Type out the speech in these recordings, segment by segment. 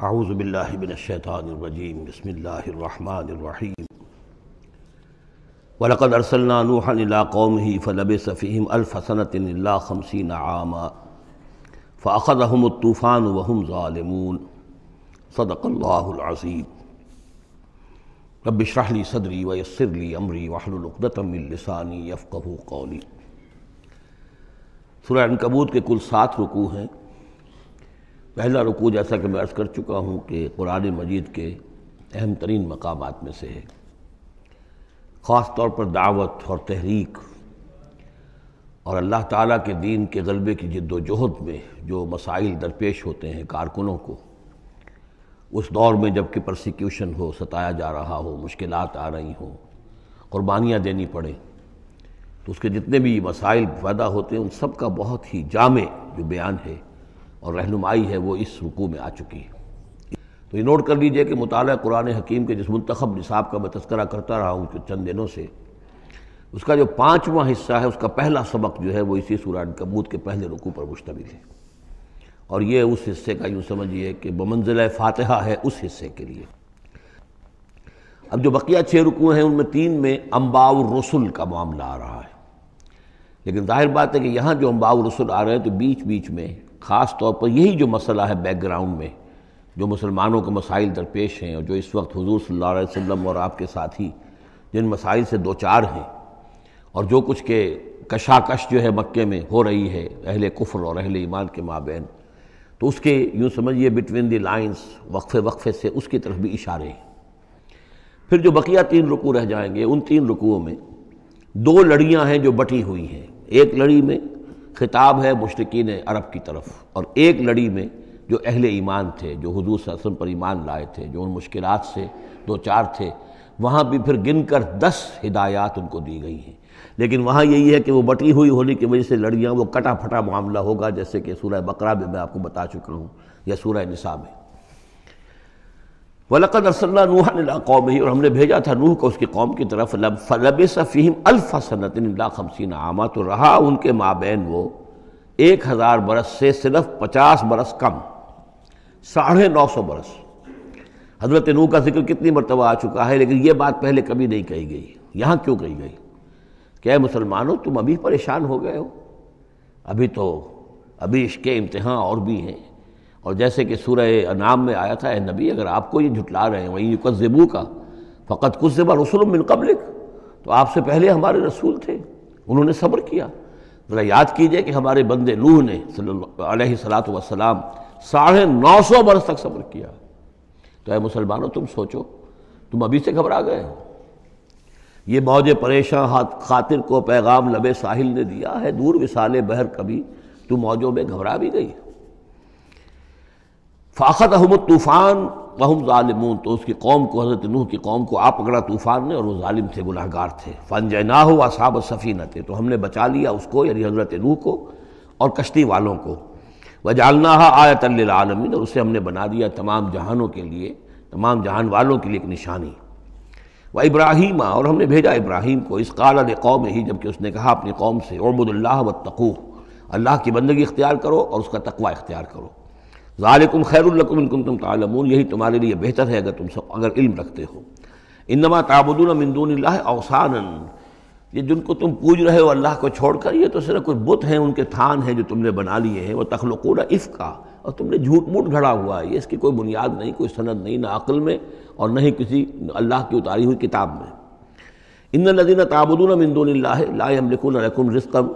अऊज़ बसमीम वलक़द अरसलना कौम ही फ़लब सफ़ीम अल्फ़सनतला खमसिन आमा फ़ाख़दहमतूफ़ान वहम ज़ालमून सदक़ल्लाज़ीम रबिशरहली सदरी वयसरली अमरी वाहलुलुक़दतमिलसानी यफ़क़हू कौली सूरह अनकबूत के कुल सात रुकू हैं। पहला रुकू जैसा कि मैं अर्ज़ कर चुका हूँ कि कुरान मजीद के अहम तरीन मकाम में से है। ख़ास तौर पर दावत और तहरीक और अल्लाह ताला के दीन के गलबे की जद्दोजहद में जो मसाइल दरपेश होते हैं कारकुनों को, उस दौर में जबकि प्रोसिक्यूशन हो, सताया जा रहा हो मुश्किल आ रही हों, क़ुरबानियाँ देनी पड़े तो उसके जितने भी मसाइल पैदा होते हैं, उन सब का बहुत ही जामे जो बयान है और रहनुमाई है, वो इस रुकू में आ चुकी है। तो ये नोट कर लीजिए कि मुताल कुरान हकीम के जिस मंतखब निसाब का मैं तस्करा करता रहा हूँ चंद दिनों से, उसका जो पाँचवा हिस्सा है, उसका पहला सबक जो है, वो इसी सूरान कबूत के पहले रुकू पर मुश्तमिल है। और ये उस हिस्से का यूँ समझिए कि बमंजिल फ़ातहा है उस हिस्से के लिए। अब जो बकिया छः रुकू हैं, उनमें तीन में अम्बाउ रसुल का मामला आ रहा है। लेकिन ज़ाहिर बात है कि यहाँ जो अम्बाउ रसुल आ रहे हैं तो बीच बीच में ख़ास तौर पर यही जो मसला है बैकग्राउंड में, जो मुसलमानों के मसाइल दरपेश हैं और जो इस वक्त हुजूर अलैहि वसल्लम और आपके साथी, जिन मसाइल से दो चार हैं और जो कुछ के कशाकश जो है मक्के में हो रही है, अहल कुफ्र और अहल ईमान के माबेन तो उसके यूँ समझिए बिटवीन द लाइंस वक्फे वक्फे से उसकी तरफ़ भी इशारे हैं। फिर जो बकिया तीन रुकू रह जाएँगे, उन तीन रुकुओं में दो लड़ियाँ हैं जो बटी हुई हैं। एक लड़ी में खिताब है मुश्किन अरब की तरफ़। और एक लड़ी में जो अहल ईमान थे, जो हजूर सरसम पर ईमान लाए थे, जो उन मुश्किल से दो चार थे, वहाँ भी फिर गिन कर दस हिदायत उनको दी गई हैं। लेकिन वहाँ यही है कि वो बटी हुई होने की वजह से लड़ियाँ, वो कटा फटा मामला होगा, जैसे कि सूर्य बकरा में मैं आपको बता चुका हूँ, या सूर्य निसा में। वलकद अरसल्ला नूह कौम ही और हमने भेजा था नूह को उसकी कौम की तरफ़, लब सफ़ीम अल्फ़सनत खमसिन आमा तो रहा उनके माबेन वो एक हज़ार बरस से सिर्फ़ पचास बरस कम, साढ़े नौ सौ बरस। हज़रत नूह का ज़िक्र कितनी मरतबा आ चुका है, लेकिन ये बात पहले कभी नहीं कही गई। यहाँ क्यों कही गई? क्या मुसलमानों, तुम अभी परेशान हो गए हो? अभी तो अभी इसके इम्तहान और भी हैं। और जैसे कि सूरह अनाम में आया था नबी, अगर आपको ये झुटला रहे हैं, वहीं युकज़बू का फ़कत कुछ ज़बा रसुल मिन कबलिक तो आपसे पहले हमारे रसूल थे, उन्होंने सब्र किया। ज़रा याद कीजिए कि हमारे बंदे नूह ने सलात वसलाम साढ़े नौ सौ बरस तक सब्र किया। तो है मुसलमानों, तुम सोचो, तुम अभी से घबरा गए हो। ये मौज परेशान हाथ, खातिर को पैगाम लबे साहिल ने दिया है, दूर विसाले बहर कभी तुम मौजों में घबरा भी गई फ़ाखत अहमद तूफ़ान वहम ालिमून तो उसकी कौम को हज़रत नूह की कौम को आप पकड़ा तूफ़ान ने और वो ालिम थे गुनाहगार थे फ़न जना हो असाब सफ़ीन थे तो हमने बचा लिया उसको यानी हज़रत नूह को और कश्ती वालों को वह जालना आयत आलमीन और उसे हमने बना दिया तमाम जहानों के लिए तमाम जहान वालों के लिए एक निशानी व इब्राहिम और हमने भेजा इब्राहिम को इस काल कौम ही जबकि उसने कहा अपनी कौम से उर्बुल्ला व तकू अल्लाह की बंदगी इख्तियार करो और उसका तकवा इख्तियार करो ज़ालिकुम इनकुम तुम तालमून, यही तुम्हारे लिए बेहतर है अगर तुम सब, अगर इल्म रखते हो। इनमा ताबुदून मिंदून अवसान ये जिनको तुम पूज रहे हो अल्लाह को छोड़कर, ये तो सिर्फ़ कुछ बुत हैं, उनके थान हैं जो तुमने बना लिए हैं, वो तखलकून इफ़ का और तुमने झूठ मूठ घड़ा हुआ है, ये इसकी कोई बुनियाद नहीं, कोई सनद नहीं, ना अक्ल में और न ही किसी अल्लाह की उतारी हुई किताब में। इन नदीन ताबुदून मिंदून रकुम रिस्कम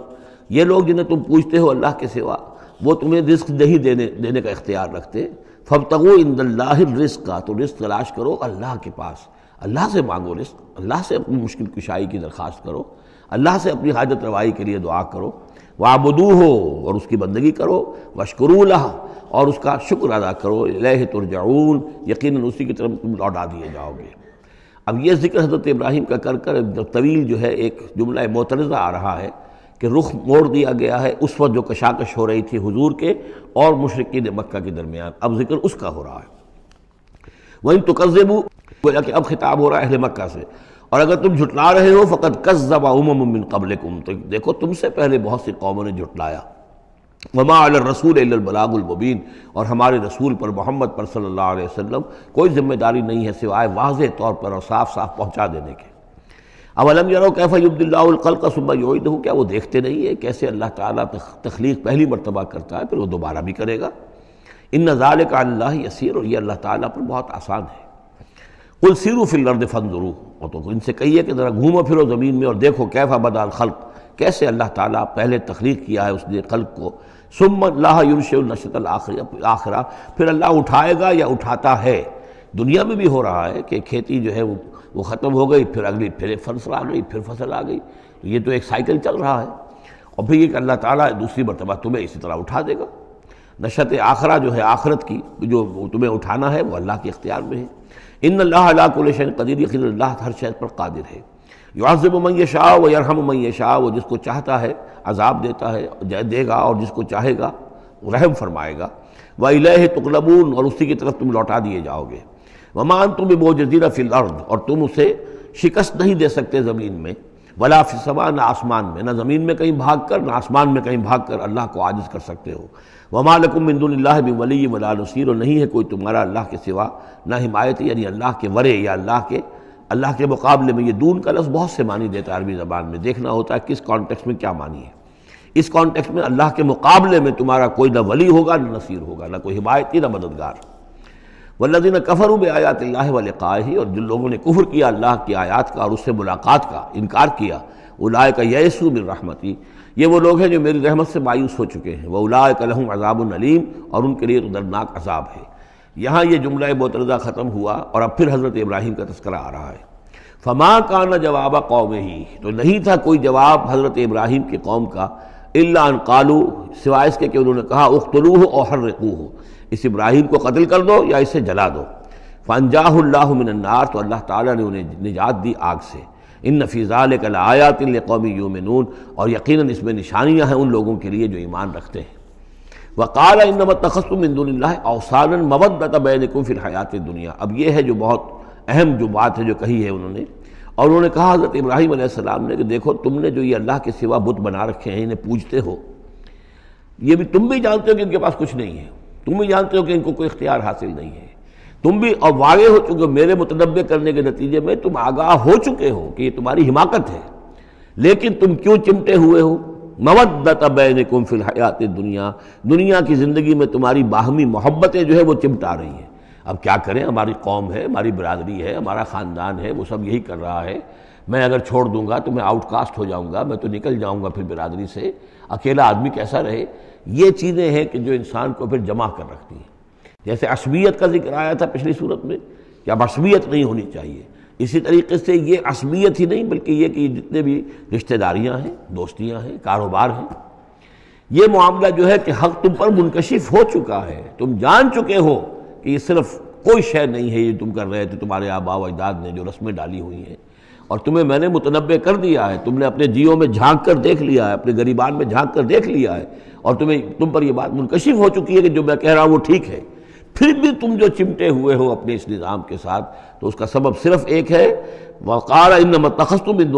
ये लोग जिन्हें तुम पूछते हो अल्लाह के सिवा वो तुम्हें रिस्क नहीं देने देने का इख्तियार रखते। फब तगो इंदल्ला रिस्क का तो रिस्क तलाश करो अल्लाह के पास। अल्लाह से मांगो रिस्क, अल्लाह से अपनी मुश्किल कुशाई की दरख्वास्त करो। अल्लाह से अपनी हाजत रवाई के लिए दुआ करो। वाबदू हो और उसकी बंदगी करो। वशकरूल्ला और उसका शुक्र अदा करो। लह यकीन उसी की तरफ़ तुम लौटा दिए जाओगे। अब यह ज़िक्र हज़रत इब्राहिम का कर कर तवील जो है एक जुमला मोतरज़ा आ रहा है कि रुख मोड़ दिया गया है उस वक्त जो कशाकश हो रही थी हुजूर के और मुशरकिन मक्का के दरमियान। अब ज़िक्र उसका हो रहा है। वहीं तो कज़बू गोया कि अब खिताब हो रहा है अहल मक्का से। और अगर तुम झुटला रहे हो, फ़कत कस जबा उमिन कबल तो देखो, तुमसे पहले बहुत सी कौमों ने झुटलाया। वमा रसूल बलागुलमुबीन और हमारे रसूल पर, मोहम्मद पर अलैहि वसल्लम कोई ज़िम्मेदारी नहीं है सिवाय वाज तौर पर और साफ़ साफ़ पहुँचा देने के। अब अलम यारो कैफ़ुद्दिल्लाकल का सुबह योद हूँ क्या वो देखते नहीं है कैसे अल्लाह ताला तख्लीक पहली मरतबा करता है, फिर वो दोबारा भी करेगा? इन नज़ाल का अल्लाह यसीर, और ये अल्लाह ताला पर बहुत आसान है। कुल सिरू फिलर्द फ़नजरू और तो इनसे कहिए कि ज़रा घूमो फिरो ज़मीन में और देखो कैफ़ा बदाल खल्क, कैसे अल्लाह ताला पहले तख्लीक किया है उसने खल्क को। सुम्मत आखिरा। फिर अल्लाह उठाएगा या उठाता है? दुनिया में भी हो रहा है कि खेती जो है वो वो ख़त्म हो गई, फिर अगली फिर फ़सल आ गई, फिर फ़सल आ गई। तो ये तो एक साइकिल चल रहा है। और फिर ये कि अल्लाह ताला दूसरी मरतबा तुम्हें इसी तरह उठा देगा। नशत आखरा जो है आखरत की, जो तुम्हें उठाना है, वो अल्लाह के इख्तियार में है। इन अल्लाह कदीर, यकीन अल्लाह हर शहर पर कादिर है। युआज़ब मैं शाह व यरहम मैं शाह वो जिसको चाहता है अजाब देता है देगा और जिसको चाहेगा, रहम फरमाएगा। व इलह तुकलबून और उसी की तरफ़ तुम लौटा दिए जाओगे। वमान तुम भी जजीरा फिलर्द और तुम उसे शिकस्त नहीं दे सकते ज़मीन में, वला फिसमा न आसमान में, न ज़मीन में कहीं भाग कर न आसमान में कहीं भाग कर अल्लाह को आजिज़ कर सकते हो। वमालकुम बिंदुल्ला भी वली वला नसीर, और नहीं है कोई तुम्हारा अल्लाह के सिवा, न हिमायत, यानी अल्लाह के वरे, या अल्लाह के अल्लाह के मुकाबले में ये दून का लफ्ज़ बहुत से मानी देता है अरबी ज़बान में। देखना होता है किस कॉन्टेक्स्ट में क्या मानी है। इस कॉन्टेक्स्ट में अल्लाह के मुकाबले में तुम्हारा कोई ना वली होगा, ना नसीर होगा, ना कोई हिमायती, ना मददगार। वल्लदीन कफरू में आयात ही और जिन लोगों ने कुफर किया, अल्लाह की आयात का और उससे मुलाकात का इनकार किया उलाय का यसू बिन रहमती। ये वो लोग हैं जो मेरी रहमत से मायूस हो चुके हैं। वह उलाय कलहम अजाब नलीम और उनके लिए दर्दनाक अजाब है। यहाँ ये जुमला मोतरज़ा ख़त्म हुआ, और अब फिर हज़रत इब्राहिम का तस्करा आ रहा है। फमा का न जवाब कौम ही तो नहीं था कोई जवाब हज़रत इब्राहिम के कौम का अल्लान कालू, सिवाय इसके कि उन्होंने कहा उख्तलू हो और हर हो इस इब्राहिम को कत्ल कर दो या इसे जला दो। फ़नजाहमिनन्नार तो अल्लाह ताला ने उन्हें निजात दी आग से। इन नफ़ीज़ाल कल आयातिल कौमी यूमिनून, और यकीन इसमें निशानियाँ हैं उन लोगों के लिए जो ईमान रखते हैं। वक़ाल इन तखस्तुमिन अवसान मवदत बैनकुम फिल हयात दुनिया। अब ये है जो बहुत अहम जो बात है जो कही है उन्होंने। और उन्होंने कहा, हज़रत इब्राहिम सलाम ने कि देखो, तुमने जो ये अल्लाह के सिवा बुत बना रखे हैं, इन्हें पूजते हो। ये भी तुम भी जानते हो कि इनके पास कुछ नहीं है। तुम भी जानते हो कि इनको कोई इख्तियार हासिल नहीं है। तुम भी और वागे हो चुके हो, मेरे मुतनबे करने के नतीजे में तुम आगाह हो चुके हो कि ये तुम्हारी हिमाकत है। लेकिन तुम क्यों चिमटे हुए हो? मवदत बैन फिल हयात दुनिया। दुनिया की ज़िंदगी में तुम्हारी बाहमी मोहब्बतें जो है वो चिमटा रही हैं। अब क्या करें? हमारी कौम है, हमारी बरदरी है, हमारा ख़ानदान है, वो सब यही कर रहा है। मैं अगर छोड़ दूँगा तो मैं आउटकास्ट हो जाऊँगा, मैं तो निकल जाऊँगा फिर बिरादरी से। अकेला आदमी कैसा रहे? ये चीज़ें हैं कि जो इंसान को फिर जमा कर रखती हैं। जैसे असबियत का ज़िक्र आया था पिछली सूरत में कि अब असबियत नहीं होनी चाहिए। इसी तरीके से ये असमियत ही नहीं, बल्कि ये कि जितने भी रिश्तेदारियाँ हैं, दोस्तियाँ हैं, कारोबार हैं, ये मामला जो है कि हक तुम पर मुनकशिफ हो चुका है। तुम जान चुके हो कि ये सिर्फ़ कोई शय नहीं है, ये तुम कर रहे थे, तुम्हारे आबा अजदाद ने जो रस्में डाली हुई हैं। और तुम्हें मैंने मुतनबे कर दिया है, तुमने अपने जियो में झाँक कर देख लिया है, अपने गरीबान में झाँक कर देख लिया है। और तुम्हें, तुम पर यह बात मुनकशिफ हो चुकी है कि जो मैं कह रहा हूँ वो ठीक है। फिर भी तुम जो चिमटे हुए हो अपने इस निज़ाम के साथ तो उसका सबब सिर्फ़ एक है वक़ार इन तखस्तुबिन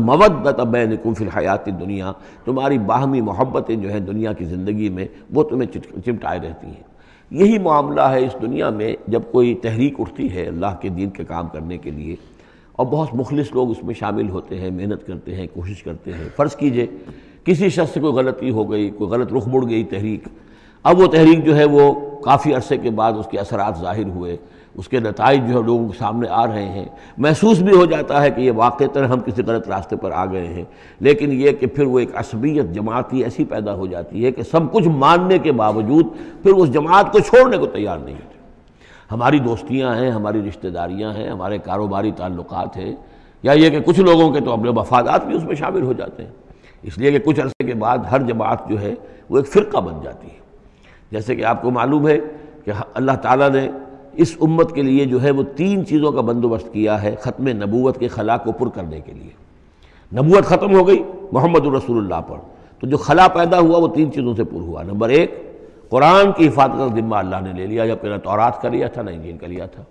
मवदत बैन फिल हयाती दुनिया। तुम्हारी बाहमी मोहब्बतें जो हैं दुनिया की ज़िंदगी में, वो तुम्हें चिमटाए रहती हैं। यही मामला है इस दुनिया में, जब कोई तहरीक उठती है अल्लाह के दीन के काम करने के लिए, और बहुत मुखलिस लोग उसमें शामिल होते हैं, मेहनत करते हैं, कोशिश करते हैं। फ़र्ज़ कीजिए किसी शख्स से कोई गलती हो गई, कोई गलत रुख मुड़ गई तहरीक। अब वो तहरीक जो है वो काफ़ी अरसे के बाद उसके असरात ज़ाहिर हुए। उसके नतज जो है लोगों के सामने आ रहे हैं। महसूस भी हो जाता है कि ये वाक़ता हम किसी गलत रास्ते पर आ गए हैं। लेकिन ये कि फिर वो एक असबियत जमाती ऐसी पैदा हो जाती है कि सब कुछ मानने के बावजूद फिर उस जमात को छोड़ने को तैयार नहीं होते। हमारी दोस्तियाँ हैं, हमारी रिश्तेदारियाँ हैं, हमारे कारोबारी ताल्लुक हैं। या ये कि कुछ लोगों के तो अपने मफादात भी उसमें शामिल हो जाते हैं। इसलिए कि कुछ अरसे के बाद हर जमात जो है, वो एक फ़िरका बन जाती है। जैसे कि आपको मालूम है कि अल्लाह ताला ने इस उम्मत के लिए जो है, वो तीन चीज़ों का बंदोबस्त किया है, ख़त्म नबूत के खला को पुर करने के लिए। नबूत ख़त्म हो गई मोहम्मद रसूलुल्लाह पर। तो जो खला पैदा हुआ, वो तीन चीज़ों से पुर हुआ। नंबर एक, कुरान की हिफाजत का जिम्मा अल्लाह ने ले लिया जबकि न तौरात का लिया था, न इंजीन का लिया था।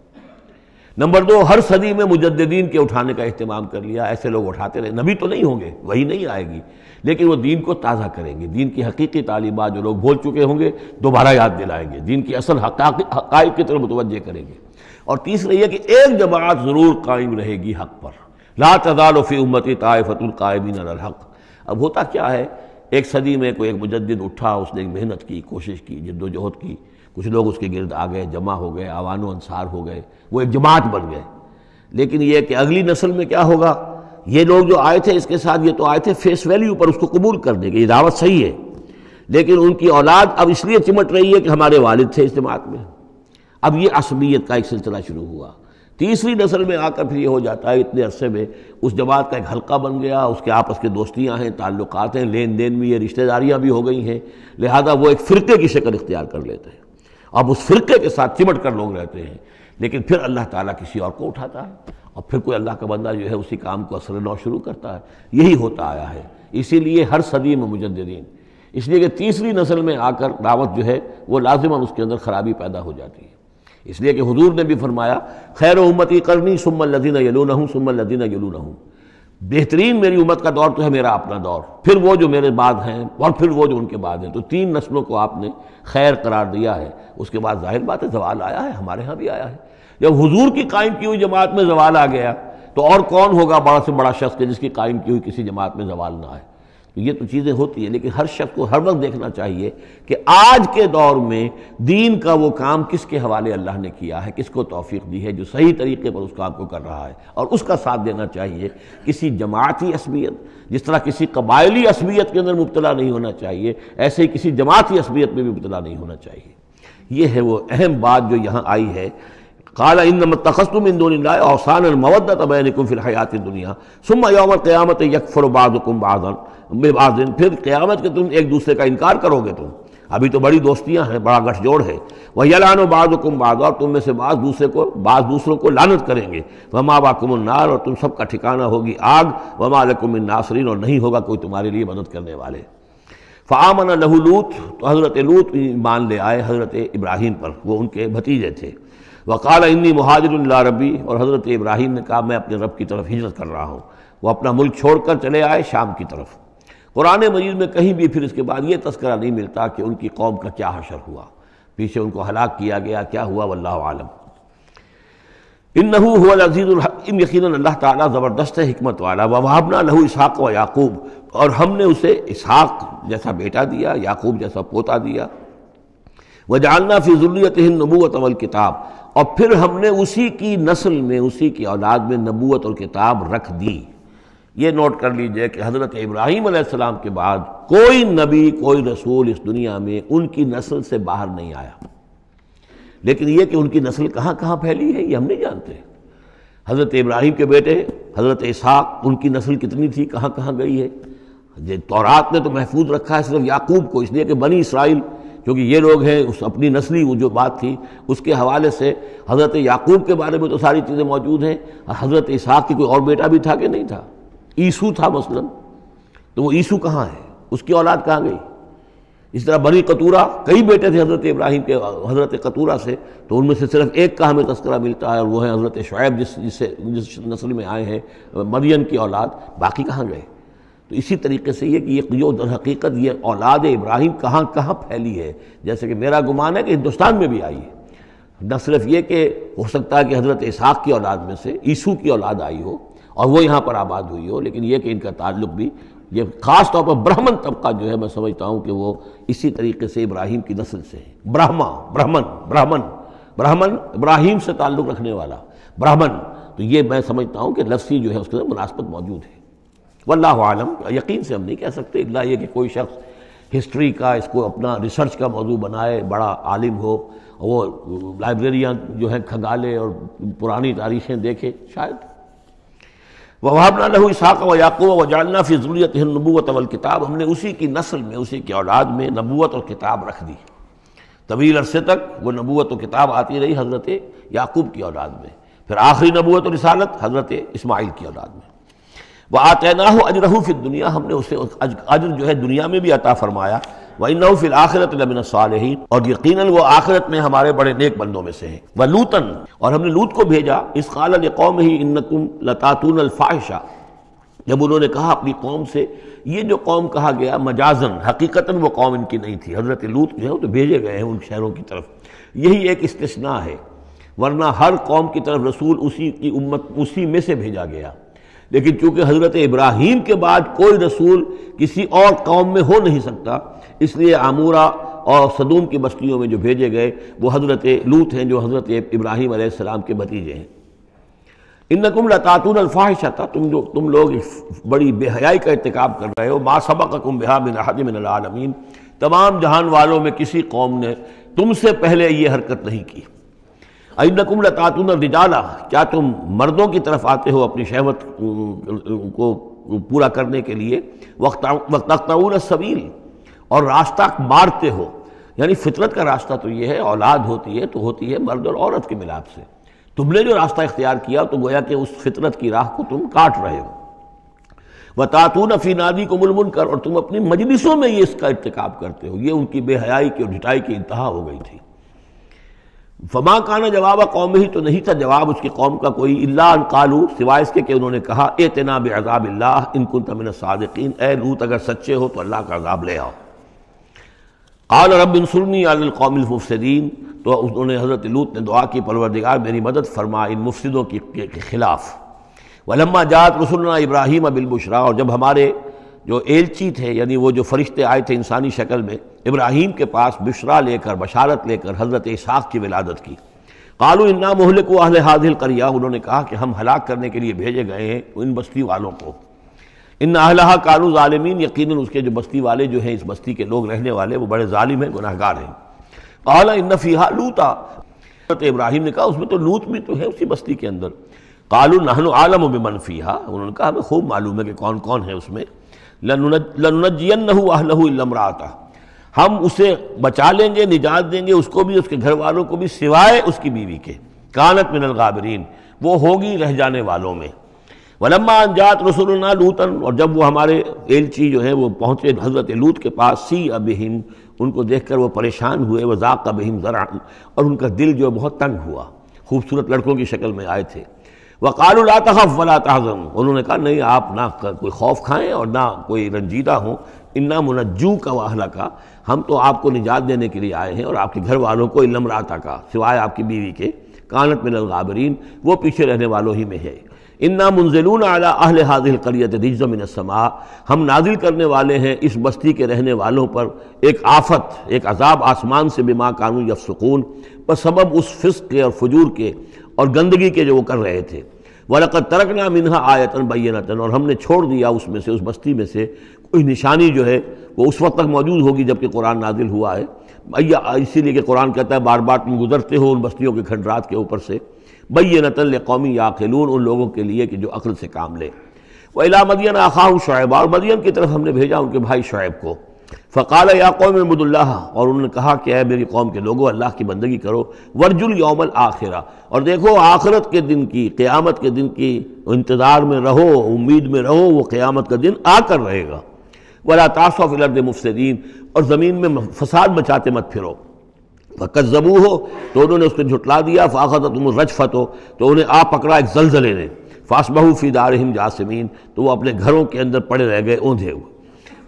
नंबर दो, हर सदी में मुजद्दीन के उठाने का अहतमाम कर लिया, ऐसे लोग उठाते रहे। नबी तो नहीं होंगे, वही नहीं आएगी। लेकिन वो दीन को ताज़ा करेंगे। दीन की हकीकी तालीबात जो लोग भूल चुके होंगे, दोबारा याद दिलाएँगे। दीन की असल हक़ की तरफ़ मुतवजह करेंगे। और तीसरा यह कि एक जमात ज़रूर कायम रहेगी हक़ पर। ला तदालफ़ी उम्मती तायफ़तुल्कायमीन हक़। अब होता क्या है? एक सदी में कोई एक मुजद उठा, उसने मेहनत की, कोशिश की, जद्दोजहद की कुछ लोग उसके गिरद आ गए, जमा हो गए आवान अंसार हो गए, वो एक जमात बन गए। लेकिन ये कि अगली नस्ल में क्या होगा? ये लोग जो आए थे, इसके साथ ये तो आए थे फेस वैल्यू पर उसको कबूल करने के, ये दावत सही है। लेकिन उनकी औलाद अब इसलिए चिमट रही है कि हमारे वालिद थे इस जमात में। अब ये असमियत का एक सिलसिला शुरू हुआ। तीसरी नस्ल में आकर फिर ये हो जाता है, इतने अरसे में उस जमात का एक हल्का बन गया, उसके आपस के दोस्तियाँ हैं ताल्लुक हैं लेन देन में ये रिश्तेदारियाँ भी हो गई हैं। लिहाजा वो एक फ़िरके की शक्ल इख्तियार कर लेते हैं। अब उस फ़िरके के साथ चिमट कर लोग रहते हैं। लेकिन फिर अल्लाह ताला किसी और को उठाता है। और फिर कोई अल्लाह का बंदा जो है उसी काम को असर नौ शुरू करता है। यही होता आया है। इसीलिए हर सदी में मुजद्दीन इसलिए कि तीसरी नस्ल में आकर दावत जो है, वो लाजिमन उसके अंदर ख़राबी पैदा हो जाती है। इसलिए कि हजूर ने भी फरमाया, खैर उम्मती करनी सुम्मल लदीन यलून हूँ सुम्मल लदीन यलून हूँ बेहतरीन मेरी उम्मत का दौर तो है मेरा अपना दौर। फिर वो जो मेरे बाद हैं और फिर वो जो उनके बाद हैं। तो तीन नस्लों को आपने खैर करार दिया है। उसके बाद ज़ाहिर बात है, जवाल आया है, हमारे यहाँ भी आया है। जब हुजूर की कायम की हुई जमात में जवाल आ गया तो और कौन होगा बड़ा से बड़ा शख्स जिसकी कायम की हुई किसी जमात में जवाल ना आए? तो ये तो चीज़ें होती हैं, लेकिन हर शख्स को हर वक्त देखना चाहिए कि आज के दौर में दीन का वो काम किसके हवाले अल्लाह ने किया है, किसको तोफ़ी दी है, जो सही तरीके पर उस काम को कर रहा है। और उसका साथ देना चाहिए। किसी जमाती असबियत जिस तरह किसी कबायली असबियत के अंदर मुबतला नहीं होना चाहिए, ऐसे ही किसी जमाती असबियत में भी मुबतला नहीं होना चाहिए। ये है वो अहम बात जो यहाँ आई है काला इन तखस्तुम इन दोन अवसान मवदत बैनकुम फिर हयात दुनिया। सुम यौम क़यामत यकफर बादकुम बादन। बेबाजिन फिर क़यामत के तुम एक दूसरे का इनकार करोगे तुम। अभी तो बड़ी दोस्तियाँ हैं, बड़ा गठजोड़ है। वह यलानो बादकुम बाद और तुम में से बाज दूसरे को, बाज दूसरों को लानत करेंगे। वमा बाकुमनार और तुम सबका ठिकाना होगी आग। वमा लकुम नासरीन, और नहीं होगा कोई तुम्हारे लिए मदद करने वाले। फ़ामन लहूलूत तो हज़रत लूत मान ले आए हज़रत इब्राहिम पर। वो उनके भतीजे थे। वकाल इन्नी महाजर रबी और हज़रत इब्राहिम ने कहा, मैं अपने रब की तरफ़ हिजरत कर रहा हूँ। वो अपना मुल्क छोड़कर चले आए शाम की तरफ़। कुरान मजीद में कहीं भी फिर इसके बाद ये तस्करा नहीं मिलता कि उनकी कौम का क्या हशर हुआ। पीछे उनको हलाक किया गया। क्या हुआ? वल्ला आलम। इन नहू हुआ अजीज़ुलहकीम यकीन अल्लाह ताला ज़बरदस्त हमत वाला। वहाबना लहू इसहाक व याकूब। और हमने उसे इसहाक जैसा बेटा दिया, याकूब जैसा पोता दिया। वह जानना फ़िजुल्लियत नबूत अवल किताब। और फिर हमने उसी की नस्ल में, उसी की औलाद में नबूत और किताब रख दी। ये नोट कर लीजिए कि हज़रत इब्राहिम के बाद कोई नबी, कोई रसूल इस दुनिया में उनकी नस्ल से बाहर नहीं आया। लेकिन ये कि उनकी नस्ल कहाँ कहाँ फैली है, ये हम नहीं जानते। हज़रत इब्राहिम के बेटे, हज़रत इसहाक, उनकी नस्ल कितनी थी, कहाँ कहाँ गई है? तौरात ने तो महफूज रखा है सिर्फ़ याकूब को, इसलिए कि बनी इसराइल क्योंकि ये लोग हैं, उस अपनी नस्ली वो जो बात थी, उसके हवाले से हज़रत याकूब के बारे में तो सारी चीज़ें मौजूद हैं हज़रत इसहाक की कोई और बेटा भी था कि नहीं था? ईसू था मसलन। तो वो ईसू कहाँ है? उसकी औलाद कहाँ गई? इस तरह बनी कतूरा, कई बेटे थे हज़रत इब्राहिम के, हज़रत कतूरा से तो उनमें से सिर्फ़ एक का हमें तस्करा मिलता है, और वो है हज़रत शुएब जिस, जिससे, जिस नस्ल में आए हैं मरियम की औलाद। बाकी कहाँ गए? तो इसी तरीके से ये कि ये जो दर हकीकत, ये औलाद इब्राहिम कहाँ कहाँ फैली है? जैसे कि मेरा गुमान है कि हिंदुस्तान में भी आई है। न सिर्फ़ ये कि हो सकता है कि हज़रत इसहाक की औलाद में से ईसू की औलाद आई हो और वो यहाँ पर आबाद हुई हो, लेकिन ये कि इनका ताल्लुक भी, ये ख़ास तौर पर ब्राह्मण तबका जो है, मैं समझता हूँ कि वो इसी तरीके से इब्राहिम की नस्ल से है। ब्राह्मा, ब्राह्मण ब्राह्मण ब्राह्मण इब्राहिम से ताल्लुक़ रखने वाला, ब्राह्मण। तो ये मैं समझता हूँ कि लफ्सी जो है उसके अंदर मुनासबत मौजूद है। वल्लाह आलम, यकीन से हम नहीं कह सकते अल्लाह ये कि कोई शख्स हिस्ट्री का, इसको अपना रिसर्च का मौजू बनाए, बड़ा आलिम हो, वो लाइब्रेरियाँ जो हैं खंगाले और पुरानी तारीखें देखे, शायद। वहाबना लहू इसहाक व याकूब व जानना फ़िज़ुलियत नबूत अवल किताब, हमने उसी की नस्ल में, उसी की औलाद में नबूत और किताब रख दी। तवील अरसे तक वो नबूत और किताब आती रही हज़रत याकूब की औलाद में, फिर आखिरी नबूत और रिसालत हज़रत इस्माइल की औलाद में। वह आतना हो अजरहू फिर दुनिया, हमने उसे अजर जो है दुनिया में भी अता फरमाया। वही नौ फिर आखिरत लबिन सालहीन, और यकीन वो आखिरत में हमारे बड़े नेक बंदों में से है। वह लूतन, और हमने लूत को भेजा, इस काल कौम ही इन्नकुम लतातून अल्फाहिशा जब उन्होंने कहा अपनी कौम से, ये जो कौम कहा गया, मजाजन हकीकता वो कौम इनकी नहीं थी। हज़रत लूत जो है वो तो भेजे गए हैं उन शहरों की तरफ़। यही एक इस्तना है, वरना हर कौम की तरफ़ रसूल उसी की उम्मत, उसी में से भेजा गया। लेकिन चूँकि हज़रत इब्राहिम के बाद कोई रसूल किसी और कौम में हो नहीं सकता, इसलिए आमूरा और सदूम की बस्तियों में जो भेजे गए, वो हज़रत लूत हैं, जो हज़रत इब्राहिम आसमाम के भतीजे हैं। इन नकुम लतातून अल्फाहिशता, तुम जो, तुम लोग बड़ी बेहयाई का इरतकब कर रहे हो, मा सबक कुम बिहा तमाम जहान वालों में किसी कौम ने तुमसे पहले ये हरकत नहीं की। अनकुम लतातुन रिजाला क्या तुम मर्दों की तरफ़ आते हो अपनी शहवत को पूरा करने के लिए? वक्त वक्ताउन सबील। और रास्ता मारते हो। यानी फितरत का रास्ता तो ये है, औलाद होती है तो होती है मर्द और औरत के मिलाप से। तुमने जो रास्ता इख्तियार किया तो गोया कि उस फितरत की राह को तुम काट रहे हो। वतातून फ़ी नादी को मुलमुन कर और तुम अपनी मजलिसों में ये इसका इरतकब करते हो। ये उनकी बेहयाई की और ढिटाई की इंतहा हो गई थी। फमा काना जवाब, कौम ही तो नहीं था। जवाब उसकी कौम का कोई अल्लाह कालू, सिवाय इसके कि उन्होंने कहा ए तना बेअजाब इनकुन तमिन सादकिन, ए लूत, अगर सच्चे हो तो अल्लाह का अजाब ले आओ। काल रब इंसुरनी अलकौमफसदीन तो उन्होंने हज़रत लूत ने दुआ की, परवरदिगार, मेरी मदद फरमा इन मुफसदों के खिलाफ। वलम्मा जात रसुलना इब्राहिम अबिलबुशरा और जब हमारे जो एलची थे, यानी वो जो फरिश्ते आए थे इंसानी शक्ल में, इब्राहिम के पास बिशरा लेकर, बशारत लेकर हज़रत इसाक की विलादत की। कालू इन्ना मोहलिक अहल हादिल करिया, उन्होंने कहा कि हम हलाक करने के लिए भेजे गए हैं इन बस्ती वालों को। इन अहलहा कानू ालमीन यकीन उसके जो बस्ती वाले जो हैं, इस बस्ती के लोग रहने वाले, वो बड़े ालिम हैं, गुनाहगार हैं। काला इन फ़ीहा लूता। इब्राहिम ने कहा, उसमें तो लूत भी तो है उसी बस्ती के अंदर। कालू नहन आलम मनफीहा उन्होंने कहा, हमें खूब मालूम है कि कौन कौन है उसमें। लनुनजियनमराता हम उसे बचा लेंगे, निजात देंगे, उसको भी, उसके घर वालों को भी, सिवाय उसकी बीवी के। कानत मिनल गाबरीन, वो होगी रह जाने वालों में। वलम्मा अनजात रसुलना लूतन, और जब वो हमारे एलची जो है, वो पहुँचे हज़रत लूत के पास, सी अबहिम, उनको देखकर वो परेशान हुए वह ज़ाक अबहिम ज़रा और उनका दिल जो है बहुत तंग हुआ। खूबसूरत लड़कों की शक्ल में आए थे। वकाल ला तखफ वला तहजम उन्होंने कहा, नहीं, आप ना कोई खौफ खाएँ और ना कोई रंजीदा हों। इन्ना मुनजू का वाहला का हम तो आपको निजात देने के लिए आए हैं और आपके घर वालों को इलम राता का, सिवाय आपकी बीवी के, कानत में गाबरीन, वो पीछे रहने वालों ही में है। इन्ना मुंजलून आला अहल हाजिल करियत रिजमिनसमा हम नाजिल करने वाले हैं इस बस्ती के रहने वालों पर। एक आफत, एक अजाब आसमान से बिमा कानून यफसकून। पर सबब उस फिस्क के और फजूर के और गंदगी के जो वो कर रहे थे। वलक़त तरकना मिनहा आयतन बैनतन और हमने छोड़ दिया उसमें से, उस बस्ती में से, कोई निशानी जो है, वो उस वक्त तक मौजूद होगी जबकि कुरान नाजिल हुआ है। भैया इसीलिए कि कुरान कहता है बार बार तुम गुजरते हो उन बस्तियों के खंडरात के ऊपर से। बैनतन कौमी याखिलून उन लोगों के लिए कि जो अक्ल से काम ले। वह इला मदियन आखाऊ शुएब, और मदियन की तरफ़ हमने भेजा उनके भाई शुएब को। फ़काल, या कौम महमदुल्लाह और उन्होंने कहा कि है मेरी कौम के लोगों, अल्लाह की बंदगी करो। वर्जुल यौमल आखिरा। और देखो, आखिरत के दिन की, क़यामत के दिन की इंतज़ार में रहो, उम्मीद में रहो, वो क़यामत का दिन आकर रहेगा। वला तासफ़ मुफसदीन। और ज़मीन में फसाद बचाते मत फिरो। जबू हो तो उन्होंने उसको झुटला दिया। फ़ाखत तुम रजफत। हो तो उन्हें आ पकड़ा एक जलजले ने। फासबहू फ़ी दारहिम जासमीन। तो वो अपने घरों के अंदर पड़े रह गए, ओंधे हुए।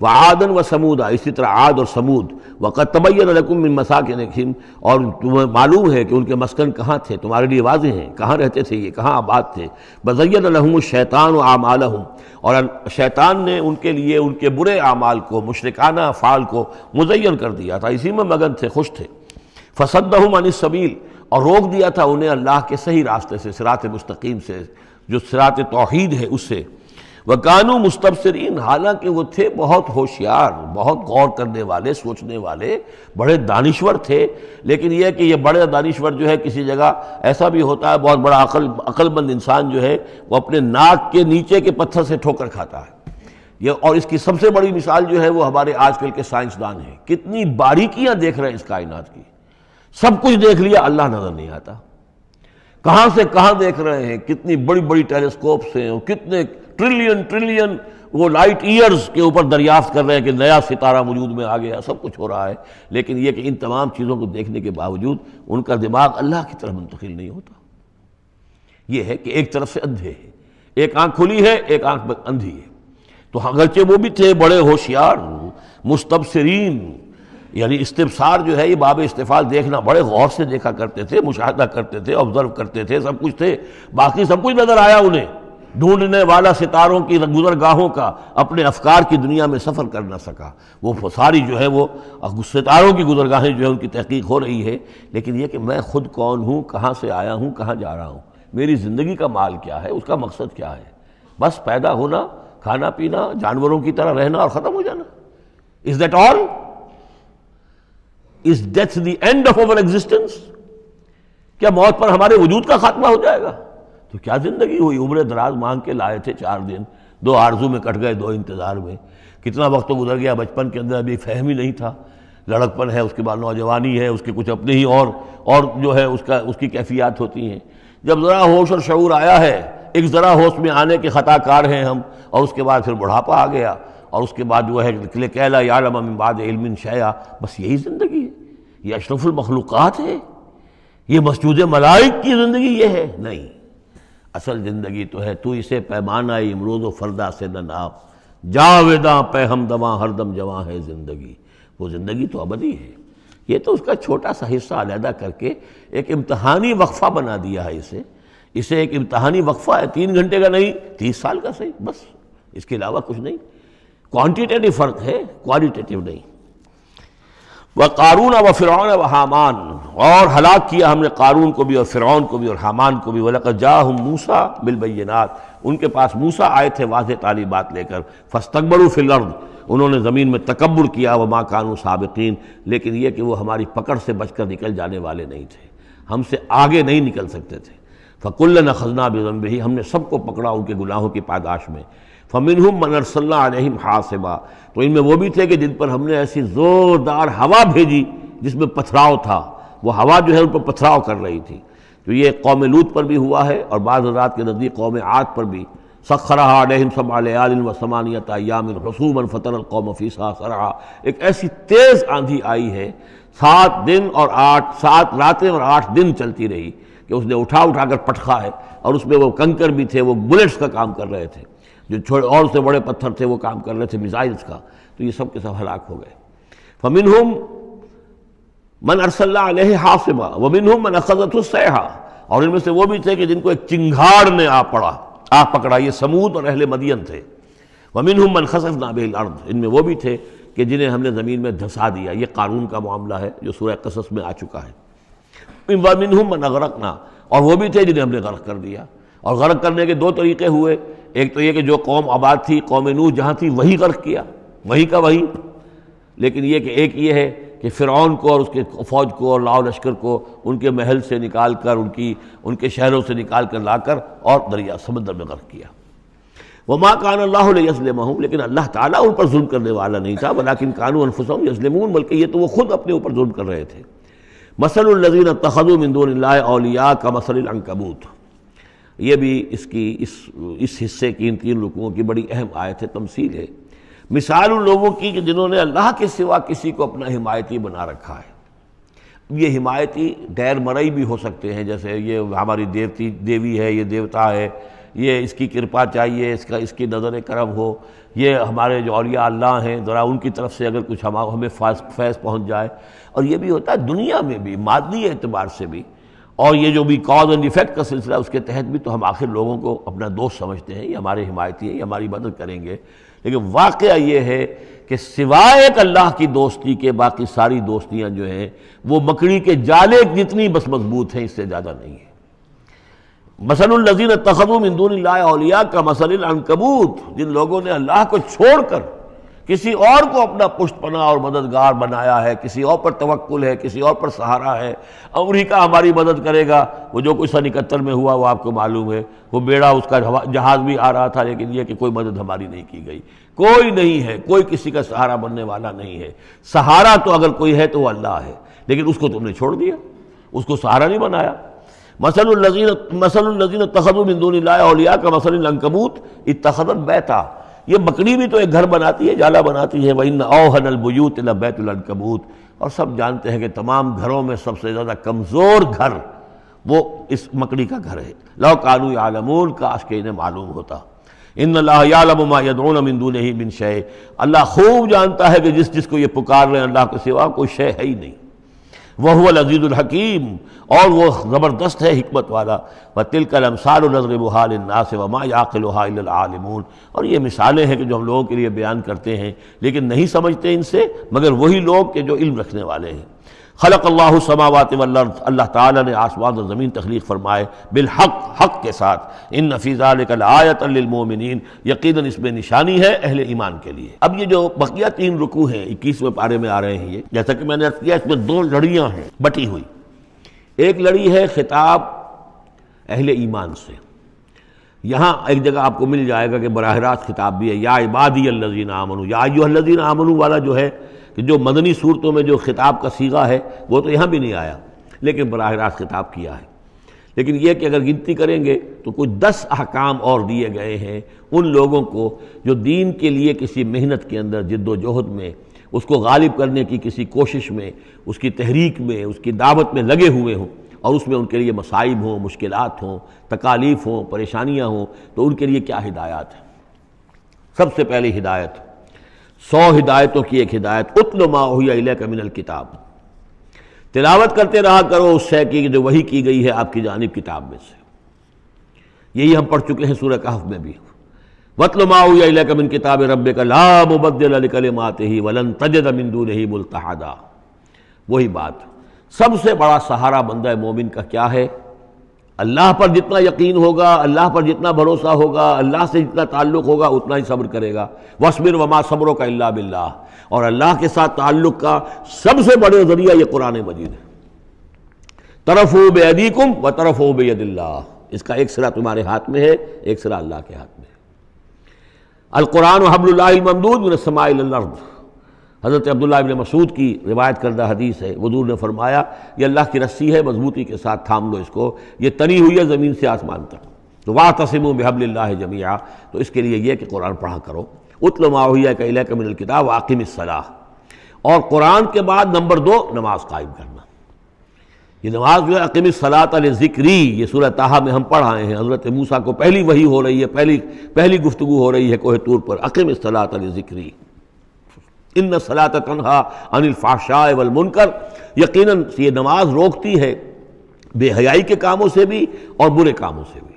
व आदन व समूदा, इसी तरह आद और समूद। व तबैन रकुम के नखिम और तुम्हें मालूम है कि उनके मस्कन कहाँ थे? तुम्हारे लिए वाजे हैं। कहाँ रहते थे ये? कहाँ आबाद थे? बजैन लहम शैतान व आमाल हूँ और शैतान ने उनके लिए, उनके बुरे आमाल को, मुशरकाना फ़ाल को मुजैन कर दिया था। इसी में मगन थे, खुश थे। फसदहम अनिसबील और रोक दिया था उन्हें अल्लाह के सही रास्ते से सिरात मुस्तकीम से, जो सिरात तोहद है उससे। वह कानू मुस्तबसरीन, हालाँकि वो थे बहुत होशियार, बहुत गौर करने वाले, सोचने वाले, बड़े दानिश्वर थे। लेकिन यह कि ये बड़े दानिश्वर जो है किसी जगह, ऐसा भी होता है, बहुत बड़ा अकल, अकलमंद इंसान जो है, वो अपने नाक के नीचे के पत्थर से ठोकर खाता है। ये और इसकी सबसे बड़ी मिसाल जो है, वो हमारे आजकल के साइंसदान हैं। कितनी बारीकियाँ देख रहे हैं इस कायनात की। सब कुछ देख लिया, अल्लाह नज़र नहीं आता। कहाँ से कहाँ देख रहे हैं, कितनी बड़ी बड़ी टेलीस्कोप से और कितने ट्रिलियन ट्रिलियन वो लाइट ईयर्स के ऊपर दरियाफ्त कर रहे हैं कि नया सितारा वजूद में आ गया, सब कुछ हो रहा है। लेकिन यह कि इन तमाम चीज़ों को देखने के बावजूद उनका दिमाग अल्लाह की तरफ़ मुंतकिल नहीं होता। यह है कि एक तरफ़ से अंधे है। एक आँख खुली है, एक आँख अंधी है। तो अगरचे वो भी थे, बड़े होशियार, मुस्तबसरीन, यानी इस्तेफसार जो है, ये बाब इस्तेफाल देखना, बड़े गौर से देखा करते थे मुशाह करते थे, ऑब्ज़र्व करते थे, सब कुछ थे। बाकी सब कुछ नज़र आया उन्हें। ढूँढने वाला सितारों की गुजरगाहों का, अपने अफकार की दुनिया में सफ़र कर ना सका। वो सारी जो है वो सितारों की गुजरगाहें जो है उनकी तहकीक हो रही है। लेकिन यह कि मैं खुद कौन हूँ, कहाँ से आया हूँ, कहाँ जा रहा हूँ? मेरी ज़िंदगी का माल क्या है? उसका मकसद क्या है? बस पैदा होना, खाना पीना, जानवरों की तरह रहना और ख़त्म हो जाना। Is that all is death the end of our existence क्या मौत पर हमारे वजूद का खात्मा हो जाएगा? तो क्या ज़िंदगी हुई? उम्र दराज मांग के लाए थे चार दिन। दो आरज़ू में कट गए, दो इंतज़ार में। कितना वक्त तो गुजर गया, बचपन के अंदर अभी फहम ही नहीं था। लड़कपन है, उसके बाद नौजवानी है, उसके कुछ अपने ही और और जो है उसका, उसकी कैफियत होती हैं। जब ज़रा होश और शूर आया है, एक ज़रा होश में आने के ख़ताकार हैं हम, और उसके बाद फिर बुढ़ापा आ गया, और उसके बाद जो है निकले, कहला यालम बाद इल्मिन शया। बस यही ज़िंदगी है। ये अशरफुल मखलूक़ात है। ये मसजूद मलाइक की ज़िंदगी ये है। नहीं। असल ज़िंदगी तो है, तू इसे पैमाना इमरोज़ व फरदा से न नाप। जावेदा पे हम दवा हरदम जवा है ज़िंदगी। वो ज़िंदगी तो अबदी है। ये तो उसका छोटा सा हिस्सा अलहदा करके एक इम्तहानी वक्फ़ा बना दिया है इसे। इसे एक इम्तहानी वक्फ़ा है, तीन घंटे का नहीं, तीस साल का सही, बस। इसके अलावा कुछ नहीं। क्वान्टिटेटिव फ़र्क है क्वालिटेटिव नहीं। वह कारून व फ़िरौन व हामान। और हलाक किया हमने कारून को भी और फ़िरौन को भी और हामान को भी। वलक जा मूसा बिलबैनात उनके पास मूसा आए थे वाज तालीबात लेकर। फस्तकबरू फिलर्द उन्होंने ज़मीन में तकबर किया व माँ कानू सबकीन। लेकिन यह कि वो हमारी पकड़ से बचकर निकल जाने वाले नहीं थे। हमसे आगे नहीं निकल सकते थे। फ़कुल्ल न खजना बेजम ही हमने सबको पकड़ा उनके गुनाहों की पादाश में। फ़मिन मनरसल्ला हासिबा। तो इनमें वो भी थे कि जिन पर हमने ऐसी ज़ोरदार हवा भेजी, जिसमें पथराव था। वो हवा जो है उन पर पथराव कर रही थी। तो ये कौम लूत पर भी हुआ है और बाद रात के नज़दीक कौम आद पर भी। सखरहम समान व समानियत यामिन रसूमन फ़तर कौम फ़ीसा सरा एक ऐसी तेज़ आंधी आई है। सात दिन और आठ, सात रातें और आठ दिन चलती रही कि उसने उठा उठा कर पटखा है और उसमें वो कंकर भी थे, वो बुलेट्स का काम कर रहे थे। जो छोटे और से बड़े पत्थर थे, वो काम कर रहे थे मिसाइल्स का। तो ये सब के सब हलाक हो गए। फमिन हम मन अरसल्ला हासिबा वमिन हम मन अखजतुसहा और इनमें से वो भी थे कि जिनको एक चिंगाड़ ने आ पड़ा, आ पकड़ा। ये समूद और अहले मदियन थे। वमिन हम मन खसफ नाबिल अर्द। इनमें वो भी थे कि जिन्हें हमने ज़मीन में धसा दिया। ये कानून का मामला है, जो सूर्य कसस में आ चुका है। वमिन हम मन अगरकना। और वो भी थे जिन्हें हमने गर्क कर दिया। और गर्क करने के दो तरीके हुए। एक तो ये कि जो कौम आबाद थी, कौम नूह, जहाँ थी, वही गर्क किया, वही का वही। लेकिन ये कि एक ये है कि फ़िरौन को और उसके फ़ौज को और लाओ लश्कर को उनके महल से निकाल कर उनकी, उनके शहरों से निकाल कर लाकर और दरिया समंदर में गर्क किया। वह माँ कान अल्लाह लेकिन अल्लाह ताला उन पर जुल्म करने वाला नहीं था, वलाकिन कानू अनफुसम यसलमून बल्कि ये तो वो खुद अपने ऊपर जुल्म कर रहे थे। मसलजीन तखदु मिंदून अलिया का मसल अंकबूत। ये भी इसकी, इस इस हिस्से की, इन तीन रुकुओं की बड़ी अहम आयत है तमसील है। मिसाल उन लोगों की कि जिन्होंने अल्लाह के सिवा किसी को अपना हिमायती बना रखा है। ये हिमायती गैर मरई भी हो सकते हैं, जैसे ये हमारी देवती, देवी है, ये देवता है, ये इसकी कृपा चाहिए, इसका, इसकी नज़र करम हो, ये हमारे जो अलिया अल्लाह हैं, ज़रा उनकी तरफ़ से अगर कुछ हम, हमें फैस पहुँच जाए। और ये भी होता है दुनिया में भी मादी एतबार से भी। और ये जो भी कॉज एंड इफ़ेक्ट का सिलसिला, उसके तहत भी तो हम आखिर लोगों को अपना दोस्त समझते हैं, ये हमारे हिमायती हैं, ये हमारी मदद करेंगे। लेकिन वाक़ ये है कि सिवाय एक अल्लाह की दोस्ती के, बाकी सारी दोस्तियाँ जो हैं, वो मकड़ी के जाले जितनी बस मज़बूत हैं, इससे ज़्यादा नहीं है। मसलजीन तखदुम इंदूनिया का मसल अनकबूत, जिन लोगों ने अल्लाह को छोड़कर किसी और को अपना पुष्टपना और मददगार बनाया है, किसी और पर तवक्ल है, किसी और पर सहारा है अमरीका हमारी मदद करेगा। वो जो कुछ सन इकहत्तर में हुआ, वो आपको मालूम है। वो बेड़ा उसका जहाज़ भी आ रहा था, लेकिन ये कि कोई मदद हमारी नहीं की गई। कोई नहीं है, कोई किसी का सहारा बनने वाला नहीं है। सहारा तो अगर कोई है तो वो अल्लाह है। लेकिन उसको तुमने छोड़ दिया। उसको सहारा नहीं बनाया। मसलजीन मसलजीन तखदुबिंदून लाया का मसल अंकबूत इतखदत बैता। ये बकरी भी तो एक घर बनाती है, जाला बनाती है। वही ओहनल बुयूत बैतुलकबूत और सब जानते हैं कि तमाम घरों में सबसे ज़्यादा कमज़ोर घर वो इस मकड़ी का घर है। लो कानू आलमून काश के इन्हें मालूम होता। इन यदून नहीं बिन शय। अल्लाह खूब जानता है कि जिस जिसको ये पुकार रहे हैं, अल्लाह के सिवा कोई शय है ही नहीं। वह अजीज़ुल हकीम, और वह ज़बरदस्त है हमत वाला। व तिलकल अमसाल नज़र बहाल नास वमा याक़िलमून और ये मिसालें हैं कि जो हम लोगों के लिए बयान करते हैं, लेकिन नहीं समझते इनसे, मगर वही लोग के जो इल्म रखने वाले हैं। खलक अल्लाह समावत अल्लाह ताला ने आसमान और ज़मीन तख्लीक फरमाए, बिलहक, हक के साथ। इन नफीज़ालतमिन यकीन इसमें निशानी है अहले ईमान के लिए। अब ये जो बकिया तीन रुकू हैं, इक्कीसवें पारे में आ रहे हैं ये, जैसा कि मैंने अर्थ किया, इसमें दो लड़ियाँ हैं, बटी हुई। एक लड़ी है खिताब अहले ईमान से। यहाँ एक जगह आपको मिल जाएगा कि बरह रास्त खिताब भी है। या इबादी अल्लजीन आमनु, या अल्लजीन आमनु वाला जो है कि जो मदनी सूरतों में जो खिताब का सीगा है, वो तो यहाँ भी नहीं आया, लेकिन बरह रास्त खिताब किया है। लेकिन यह कि अगर गिनती करेंगे तो कुछ दस अहकाम और दिए गए हैं उन लोगों को जो दीन के लिए किसी मेहनत के अंदर जद्दोजहद में, उसको गालिब करने की किसी कोशिश में, उसकी तहरीक में, उसकी दावत में लगे हुए हों और उसमें उनके लिए मसाइब हों मुश्किल हों, तकालीफ हों, परेशानियाँ हों तो उनके लिए क्या हिदायत है? सबसे पहली हिदायत सौ हिदायतों की एक हिदायत उतलमा हुआ कमिनल किताब। तिलावत करते रहा करो, उस शय की जो वही की गई है आपकी जानब किताब में से। यही हम पढ़ चुके हैं सूर्य कहफ में भी। वतलमा हुआ कमिन किताब रब का माते ही वलन तजद मिंदू नहीं मुलतहादा। वही बात। सबसे बड़ा सहारा बंदा मोमिन का क्या है? अल्लाह पर जितना यकीन होगा, अल्लाह पर जितना भरोसा होगा, अल्लाह से जितना ताल्लुक होगा, उतना ही सब्र करेगा। वसमिर वमा सब्रों का अल्लाह बिल्ला और अल्लाह के साथ ताल्लुक का सबसे बड़े ज़रिया ये कुरान मजीद है। तरफ़ हो बेदीकुम व तरफ़ हो बेदिल्ला इसका एक सिरा तुम्हारे हाथ में है, एक सिरा अल्लाह के हाथ में है। अलकुरान हबलमदूद समाइल हज़रत अब्दुल्ला इबन मसूद की रिवायत करदा हदीस है। वजूर ने फरमाया, ये अल्लाह की रस्सी है, मजबूती के साथ थाम लो इसको। ये तनी हुई है, ज़मीन से आसमान तक। तो वाह तस्म बहबल्ला जमिया तो इसके लिए यह कि कुरान पढ़ा करो। उतलमा हुआ का इलाका मिनल किताब वाकिम सलाह। और कुरान के बाद नंबर दो, नमाज़ कायम करना। ये नमाज़ जो है अकीम सलात ज़िक्री, ये सूरत ताहा में हम पढ़ आए हैं। हज़रत मूसा को पहली वही हो रही है, पहली पहली गुफ्तु हो रही है कोहतूर पर। अकीम सलात ज़िक्री। इन सलात तनहा अनिल फाशाए वल मुनकर। यकीन ये नमाज़ रोकती है बेहयाई के कामों से भी और बुरे कामों से भी।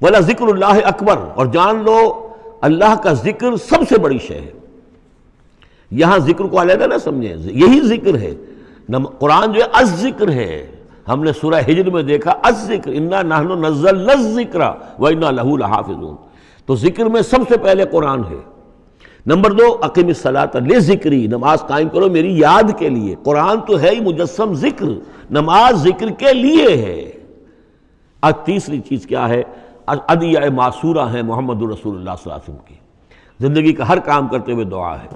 वाला ज़िक्र अकबर। और जान लो, अल्लाह का ज़िक्र सबसे बड़ी शय है। यहाँ ज़िक्र को अलहदा ना समझे? यही ज़िक्र है। कुरान जो है, अज ज़िक्र है। हमने सुरह हिजर में देखा, अज ज़िक्र। इन्ना नहनो नजल नज ज़िक्र व इन्ना लहू हाफिजून तो ज़िक्र में सबसे पहले कुरान है। नंबर दो, अकीम सलात, ले जिक्री, नमाज़ कायम करो मेरी याद के लिए। कुरान तो है ही मुजस्म ज़िक्र, नमाज़ ज़िक्र के लिए है। अब तीसरी चीज़ क्या है? अदिया मासूरा है मोहम्मद रसूल की। ज़िंदगी का हर काम करते हुए दुआ है।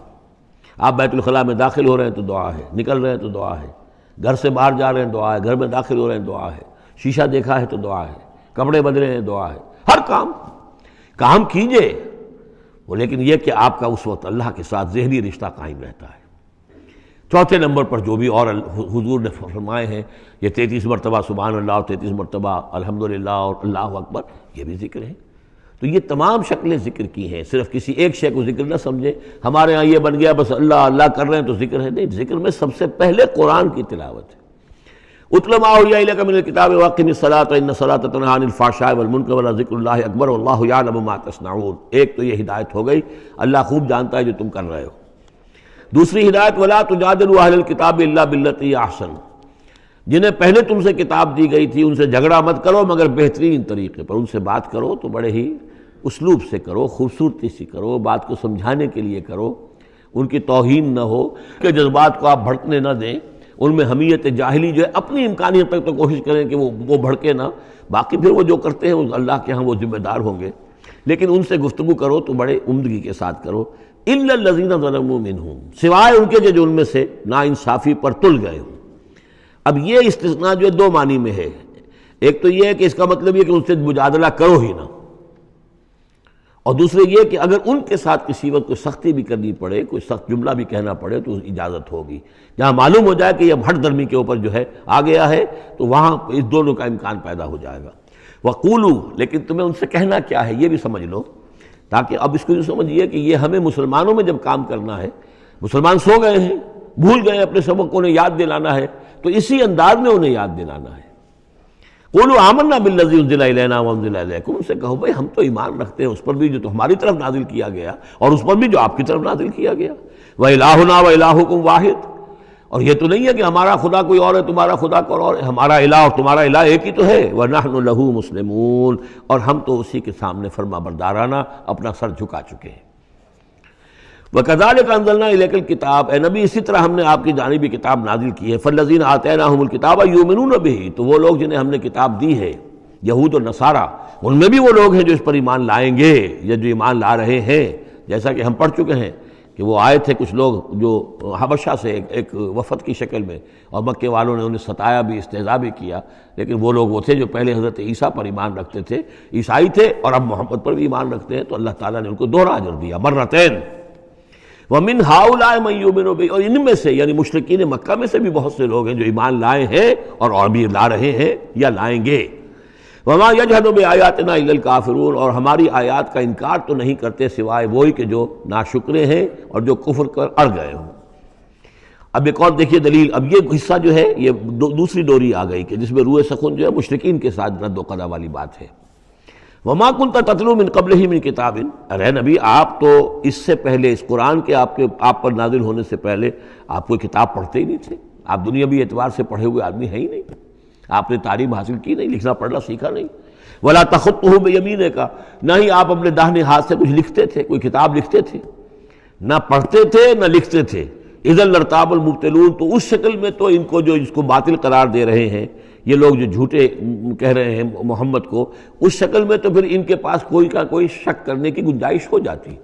आप बैतुलखला में दाखिल हो रहे हैं तो दुआ है। निकल रहे हैं तो दुआ है। घर से बाहर जा रहे हैं दुआ है। घर में दाखिल हो रहे हैं दुआ है। शीशा देखा है तो दुआ है। कपड़े बदले हैं दुआ है। हर काम। काम कीजिए। वो, लेकिन यह कि आपका उस वक्त अल्लाह के साथ जहनी रिश्ता कायम रहता है। चौथे नंबर पर जो भी और हुजूर ने फरमाए हैं, ये तैंतीस मरतबा सुबहान अल्लाह तैंतीस मरतबा अलहमदिल्ला और अल्लाह अकबर, ये भी ज़िक्र है। तो ये तमाम शक्लें ज़िक्र की हैं, सिर्फ़ किसी एक शय को ज़िक्र ना समझे। हमारे यहाँ ये बन गया, बस अल्लाह अल्लाह कर रहे हैं तो ज़िक्र है। नहीं, ज़िक्र में सबसे पहले कुरान की तिलावत है। ज़िक्र अकबर एक तो ये हिदायत हो गई, अल्लाह खूब जानता है जो तुम कर रहे हो। दूसरी हिदायत, वला तो जादल किताब बिल्लती आसन जिन्हें पहले तुमसे किताब दी गई थी, उनसे झगड़ा मत करो, मगर बेहतरीन तरीके पर उनसे बात करो तो बड़े ही उसलूब से करो, खूबसूरती से करो, बात को समझाने के लिए करो। उनकी तोहन न हो कि जज्बात को आप भड़कने न दें। उनमें हमीयत जाहली जो है, अपनी इम्कानियत तक तो कोशिश करें कि वो वो भड़के ना। बाकी फिर वो जो करते हैं उस अल्लाह के यहाँ वो जिम्मेदार होंगे। लेकिन उनसे गुफ्तु करो तो बड़े उमदगी के साथ करो। इन लजीना मिन हूँ सिवाय उनके जो उनमें से ना इंसाफ़ी पर तुल गए हूँ। अब ये इस्तना जो दो मानी में है। एक तो ये है कि इसका मतलब ये कि उनसे मुजादला करो ही ना। और दूसरे ये कि अगर उनके साथ किसी वक्त कोई सख्ती भी करनी पड़े, कोई सख्त जुमला भी कहना पड़े तो इजाज़त होगी। जहाँ मालूम हो जाए कि यह भट दर्मी के ऊपर जो है आ गया है तो वहाँ इस दोनों का इम्कान पैदा हो जाएगा। वकूलू, लेकिन तुम्हें उनसे कहना क्या है, ये भी समझ लो, ताकि अब इसको जो समझिए कि ये हमें मुसलमानों में जब काम करना है, मुसलमान सो गए हैं, भूल गए अपने सबक को उन्हें याद दिलाना है तो इसी अंदाज में उन्हें याद दिलाना है। बोलो, आमन्ना बिल्लजीला उनसे कहो, भाई, हम तो ईमान रखते हैं, उस पर भी जो तो हमारी तरफ़ नाजिल किया गया और उस पर भी जो आपकी तरफ़ नाजिल किया गया। वह इलाहुना व इलाहुकुम वाहिद। और ये तो नहीं है कि हमारा खुदा कोई और है, तुम्हारा खुदा कोई और है। हमारा इलाह और तुम्हारा इलाह एक ही तो है। नाहन लहू मुस्लिमून। और हम तो उसी के सामने फरमा बरदाराना अपना सर झुका चुके हैं। वह कदाल का अंदलना लेकिन किताब। ए नबी इसी तरह हमने आपकी जानबी किताब नाजिल की है। फलजीन आते ना हमल किताब यूमिन भी तो वो लोग जिन्हें हमने किताब दी है यहूद और नसारा उनमें भी वो लोग हैं जो इस पर ईमान लाएँगे या जो ईमान ला रहे हैं। जैसा कि हम पढ़ चुके हैं कि वो आए थे कुछ लोग जो हबशा से एक, एक वफद की शक्ल में और मक्के वालों ने उन्हें सताया भी इस्तेजा भी किया। लेकिन वो लोग वो थे जो पहले हज़रत ईसा पर ईमान रखते थे। ईसाई थे और अब मोहम्मद पर भी ईमान रखते हैं तो अल्लाह ताला ने उनको दोहरा अजर दिया। मर्रतैन वमिन हाउलाए मयूबिन और इनमें से, यानी मुश्किन मक्का में से भी बहुत से लोग हैं जो ईमान लाए हैं और और भी ला रहे हैं या लाएँगे। वमा में आयात ना काफिरून। और हमारी आयात का इनकार तो नहीं करते सिवाय वही के जो नाशुक्रे हैं और जो कुफर कर अड़ गए हों। अब एक और देखिए दलील। अब ये हिस्सा जो है, ये दूसरी डोरी आ गई कि जिसमें रूए सखुन जो है मुश्किन के साथ रद्द वाली बात है। वमा कुन ततलु मिन कबल ही मिन किताबिन। अरे नबी, आप तो इससे पहले, इस कुरान के आपके, आप पर नाजिल होने से पहले, आप कोई किताब पढ़ते ही नहीं थे। आप दुनिया भी एतवार से पढ़े हुए आदमी है ही नहीं। आपने तालीम हासिल की नहीं, लिखना, पढ़ना सीखा नहीं। वला तखत हो बेयमीन का। ना ही आप अपने दाहने हाथ से कुछ लिखते थे, कोई किताब लिखते थे। ना पढ़ते थे, ना लिखते थे। इधर लड़ताबल मुबतलून तो उस शक्ल में तो इनको जो इसको बातिल करार दे रहे हैं ये लोग जो झूठे कह रहे हैं मोहम्मद को, उस शक्ल में तो फिर इनके पास कोई का कोई शक करने की गुंजाइश हो जाती।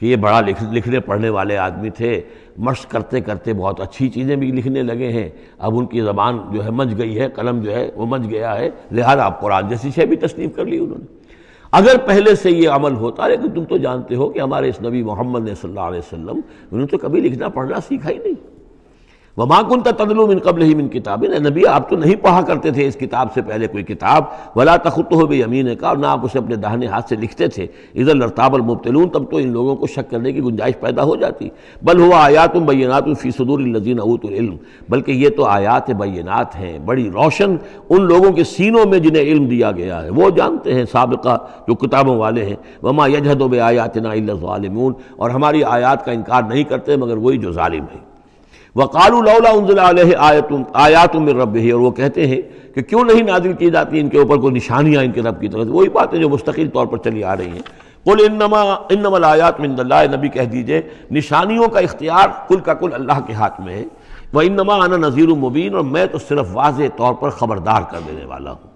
कि ये बड़ा लिख, लिखने, पढ़ने वाले आदमी थे मश्क करते करते बहुत अच्छी चीज़ें भी लिखने लगे हैं। अब उनकी ज़बान जो है मच गई है, कलम जो है वो मच गया है, लिहाजा आप कुरान जैसी शय भी तस्लीफ कर ली उन्होंने। अगर पहले से ये अमल होता, लेकिन तुम तो जानते हो कि हमारे इस नबी मोहम्मद ने सल्लल्लाहु अलैहि वसल्लम, उन्होंने तो कभी लिखना, पढ़ना सीखा ही नहीं। वमा कुन तदलु मिन कबल ही मिन किताब नबी, आप तो नहीं पढ़ा करते थे इस किताब से पहले कोई किताब। वला तखुत हो यमीन का और ना आप उसे अपने दाहने हाथ से लिखते थे। इधर लड़ताबल मुबतलून, तब तो इन लोगों को शक करने की गुंजाइश पैदा हो जाती। बल हुआ आयात बैनात फ़ी सदूर लजीन अवतुल्म बल्कि ये तो आयात बैनात हैं, बड़ी रोशन उन लोगों के सीनों में जिन्हें इल्म दिया गया है। वो जानते हैं, सबका, जो किताबों वाले हैं। वमा यजहद आयात ना और हमारी आयात का इनकार नहीं करते, मगर वही जो ालिम है। वकालू लौला आयतुम रब ही और वो कहते हैं कि क्यों नहीं नाजिल की जाती इनके ऊपर कोई निशानियाँ इनके रब की तरफ़ वही बातें जो मुस्तकिल तौर पर चली आ रही हैं। कुल इनमा इनमल आयात मिनल्ला नबी कह दीजिए, निशानियों का इख्तियार कुल का कुल अल्लाह के हाथ में है। वह इनमा आना नज़ीर मुबीन। और मैं तो सिर्फ़ वाज तौर पर ख़बरदार कर देने वाला हूँ।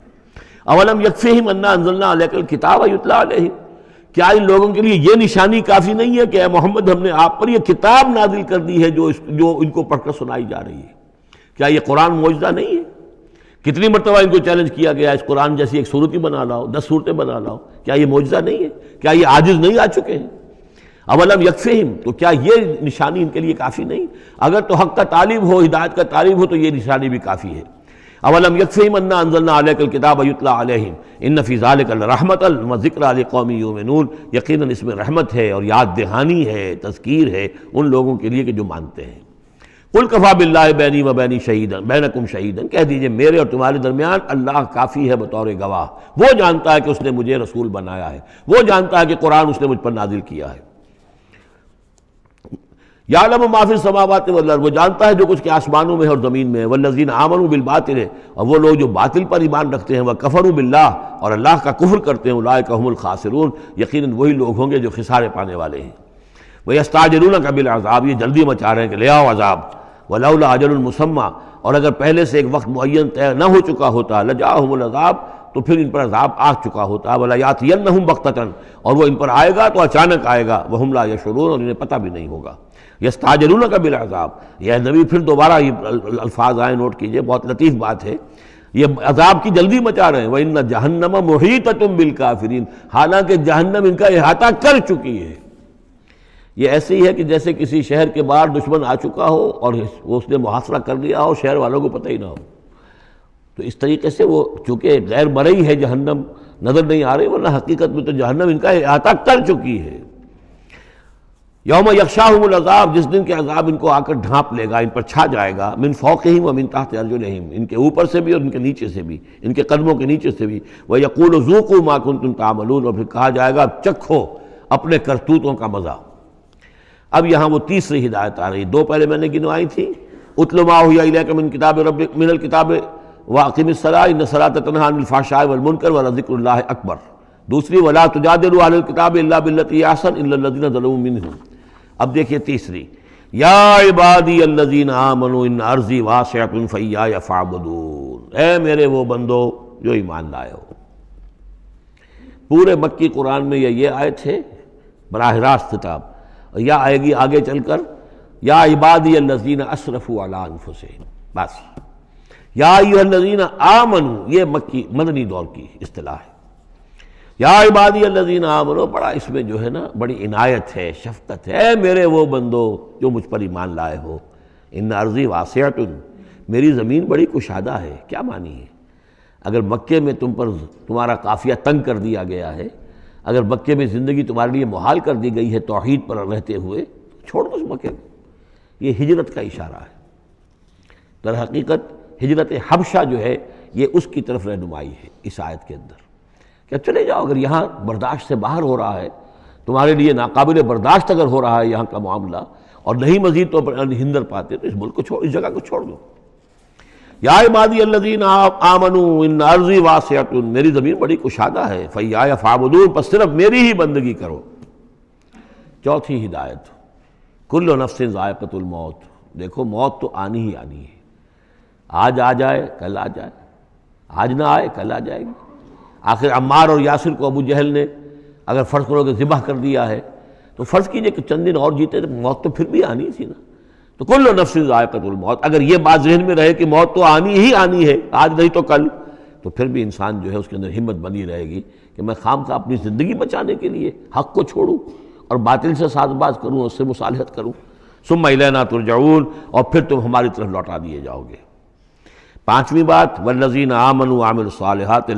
अवलम यकफ़े मन्ना अनजल्ला किताब युतला क्या इन लोगों के लिए ये निशानी काफ़ी नहीं है कि मोहम्मद हमने आप पर यह किताब नाजिल कर दी है जो जो इनको पढ़कर सुनाई जा रही है? क्या ये कुरान मौजदा नहीं है? कितनी मरतबा इनको चैलेंज किया गया, इस कुरान जैसी एक सूरत ही बना लाओ, दस सूरतें बना लाओ। क्या ये मौजदा नहीं है? क्या ये आजिज नहीं आ चुके हैं? अवलम यकफ़िम तो क्या ये निशानी इनके लिए काफ़ी नहीं? अगर तो हक का तालीब हो, हिदायत का तालीब हो तो ये निशानी भी काफ़ी है। अवलम यकफ़ीम अन्ना अनजलना अलकल किताब अलहिम। इन फ़िज़ालकल रहमत व ज़िक्र कौमी यूमिनून। यकीन इसमें रहमत है और याद दहानी है तस्कीर है उन लोगों के लिए कि जो मानते हैं। कुल कफ़ा बिल्ला बैनी व बैनी शहीदन, बैनकुम शहीदन। कह दीजिए, मेरे और तुम्हारे दरमियान अल्लाह काफ़ी है बतौर गवाह। वो जानता है कि उसने मुझे रसूल बनाया है। वो जानता है कि कुरान उसने मुझ पर नाजिल किया है। यालम माफ़ी समावत वल्लर वो जानता है जो कुछ के आसमानों में और ज़मीन में है। वल्लजीन आमन बिल बातिल है। और वो लोग जो बातिल पर ईमान रखते हैं, वह कफर बिल्ला और अल्लाह का कुफर करते हैं उलाय कहमुल खासरून। यकीन वही लोग होंगे जो खिसारे पाने वाले हैं। वह अस्ताजरून का बिल अजाब। ये जल्दी मचा रहे हैं कि ले आओ अजाब। वलाउला और अगर पहले से एक वक्त मुन तय न हो चुका होता, लजाहमुल अजाब तो फिर इन पर अजाब आ चुका होता। वला यातियन बख्तन और वो इन पर आएगा तो अचानक आएगा। वह हमला यशरून और इन्हें पता भी नहीं होगा। यस्ताजरून का बिल अजाब। यह नबी फिर दोबारा ये अल्फाज आए, नोट कीजिए, बहुत लतीफ़ बात है। ये अजाब की जल्दी मचा रहे हैं। वह इन जहन्नम मोहित तुम बिल काफरीन। हालाँकि जहन्नम इनका अहाता कर चुकी है। ये ऐसे ही है कि जैसे किसी शहर के बाहर दुश्मन आ चुका हो और उसने मुहासरा कर लिया हो, शहर वालों को पता ही ना हो। तो इस तरीके से वो, चूँकि गैर मरई है जहन्नम, नज़र नहीं आ रही, वरना हकीकत में तो जहन्नम इनका अहाता कर चुकी है। यौम यकशाहमजाब जिस दिन के अजाब इनको आकर ढांप लेगा, इन पर छा जाएगा, मिन फ़ौक ही व मिन ताहत अर्जुलहिम इनके ऊपर से भी और इनके नीचे से भी, इनके कदमों के नीचे से भी। वह यकूल जूकू माकुन तुम तामलून, और फिर कहा जाएगा चखो अपने करतूतों का मज़ा। अब यहाँ वो तीसरी हिदायत आ रही दो पहले मैंने गिनवाई थी। उतलुमा हुआ किताब रब मिनल किताब वाकिम सला इन सलात तनहाशाय वलमुनकर व रजिक्र अकबर। दूसरी, वला तुजादिल किताब बिल्लतियासन इन अब देखिए तीसरी, या इबादी अल्लजीन आमनु इन अर्जी वासियतुन फैया या फाबदून ए मेरे वो बंदो जो ईमान लाए हो। पूरे मक्की कुरान में ये ये आए थे बराह रास्त किताब। या आएगी आगे चलकर, या इबादी अल्लजीन अशरफ़ अलानफुसे बस। या नजीन आमनु, ये मक्की, मदनी दौर की अतलाह है। या इबादी अल्लजीन आमनो बड़ा इसमें जो है ना, बड़ी इनायत है, शफकत है, मेरे वो बंदो जो मुझ पर ईमान लाए हो। इन अर्जी वासियातुन। मेरी ज़मीन बड़ी कुशादा है, क्या मानी है? अगर मक्के में तुम पर तुम्हारा काफिया तंग कर दिया गया है, अगर मक्के में ज़िंदगी तुम्हारे लिए मुहाल कर दी गई है तोहहीद पर रहते हुए, छोड़ दो उस मक्के को। ये हिजरत का इशारा है। दर हकीकत हिजरत हबशा जो है, ये उसकी तरफ़ रहनुमाई है, इस आयत के अंदर। क्या चले जाओ, अगर यहाँ बर्दाश्त से बाहर हो रहा है, तुम्हारे लिए नाकाबिल बर्दाश्त अगर हो रहा है यहाँ का मामला, और नहीं मजीद तो हिंदर पाते तो इस मुल्क को छोड़, इस जगह को छोड़ दो। या इबादी अल्लजीन आमनु इन अर्जी वासियतुन मेरी ज़मीन बड़ी कुशादा है फ़ैया फ़ाबदून पर सिर्फ़ मेरी ही बंदगी करो। चौथी हिदायत, कुल्ल नफ्सिन ज़ायक़तुल मौत। देखो, मौत तो आनी ही आनी है। आज आ जाए, कल आ जाए। आज ना आए, कल आ जाएगी। आखिर अम्मार और यासिर को अबू जहल ने अगर फ़र्ज़ करो कि ज़िबा कर दिया है तो फ़र्ज़ कीजिए कि चंद दिन और जीते तो मौत तो फिर भी आनी थी ना। तो कुल्लो नफ्स मौत, अगर ये बात जहन में रहे कि मौत तो आनी ही आनी है, आज नहीं तो कल तो फिर भी इंसान जो है उसके अंदर हिम्मत बनी रहेगी कि मैं खाम का अपनी ज़िंदगी बचाने के लिए हक़ को छोड़ूँ और बातिल से साजबाज करूँ उससे मुसालहत करूँ। सुम महिलाना तुरजाऊन, और फिर तुम हमारी तरफ़ लौटा दिए जाओगे। पांचवी बात, वल्लजीन आमन आमिल सालहत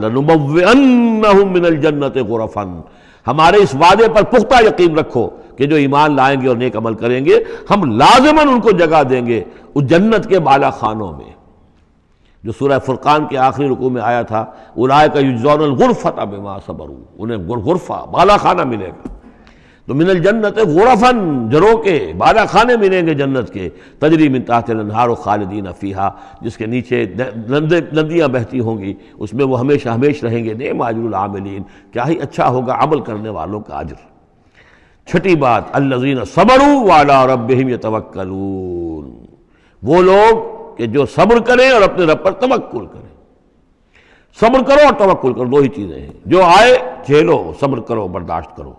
गुरफन। हमारे इस वादे पर पुख्ता यकीन रखो कि जो ईमान लाएँगे और नेक अमल करेंगे, हम लाजमन उनको जगह देंगे उस जन्नत के बाला खानों में। जो सूरह फुरकान के आखिरी रुकू में आया था उलाय का युजौन गुरफत अब सबरू उन्हें गुरफा बाला खाना मिलेगा। तो मिनल जन्नत गुरफन जरो के बाला खाने मिलेंगे जन्नत के। तजरी मिन ताहार खालदीन फ़ीहा, जिसके नीचे नदियाँ बहती होंगी, उसमें वो हमेशा हमेशा रहेंगे। ने माजरुल क्या ही अच्छा होगा अमल करने वालों का अजर। छठी बात, अल्लजीन सबरू वाला रबिम तवक्लून वो लोग कि जो सब्र करें और अपने रब पर तवक्ल करें। सब्र करो और तवक्ल करो, दो ही चीज़ें हैं। जो आए, झेलो, सब्र करो, बर्दाश्त करो।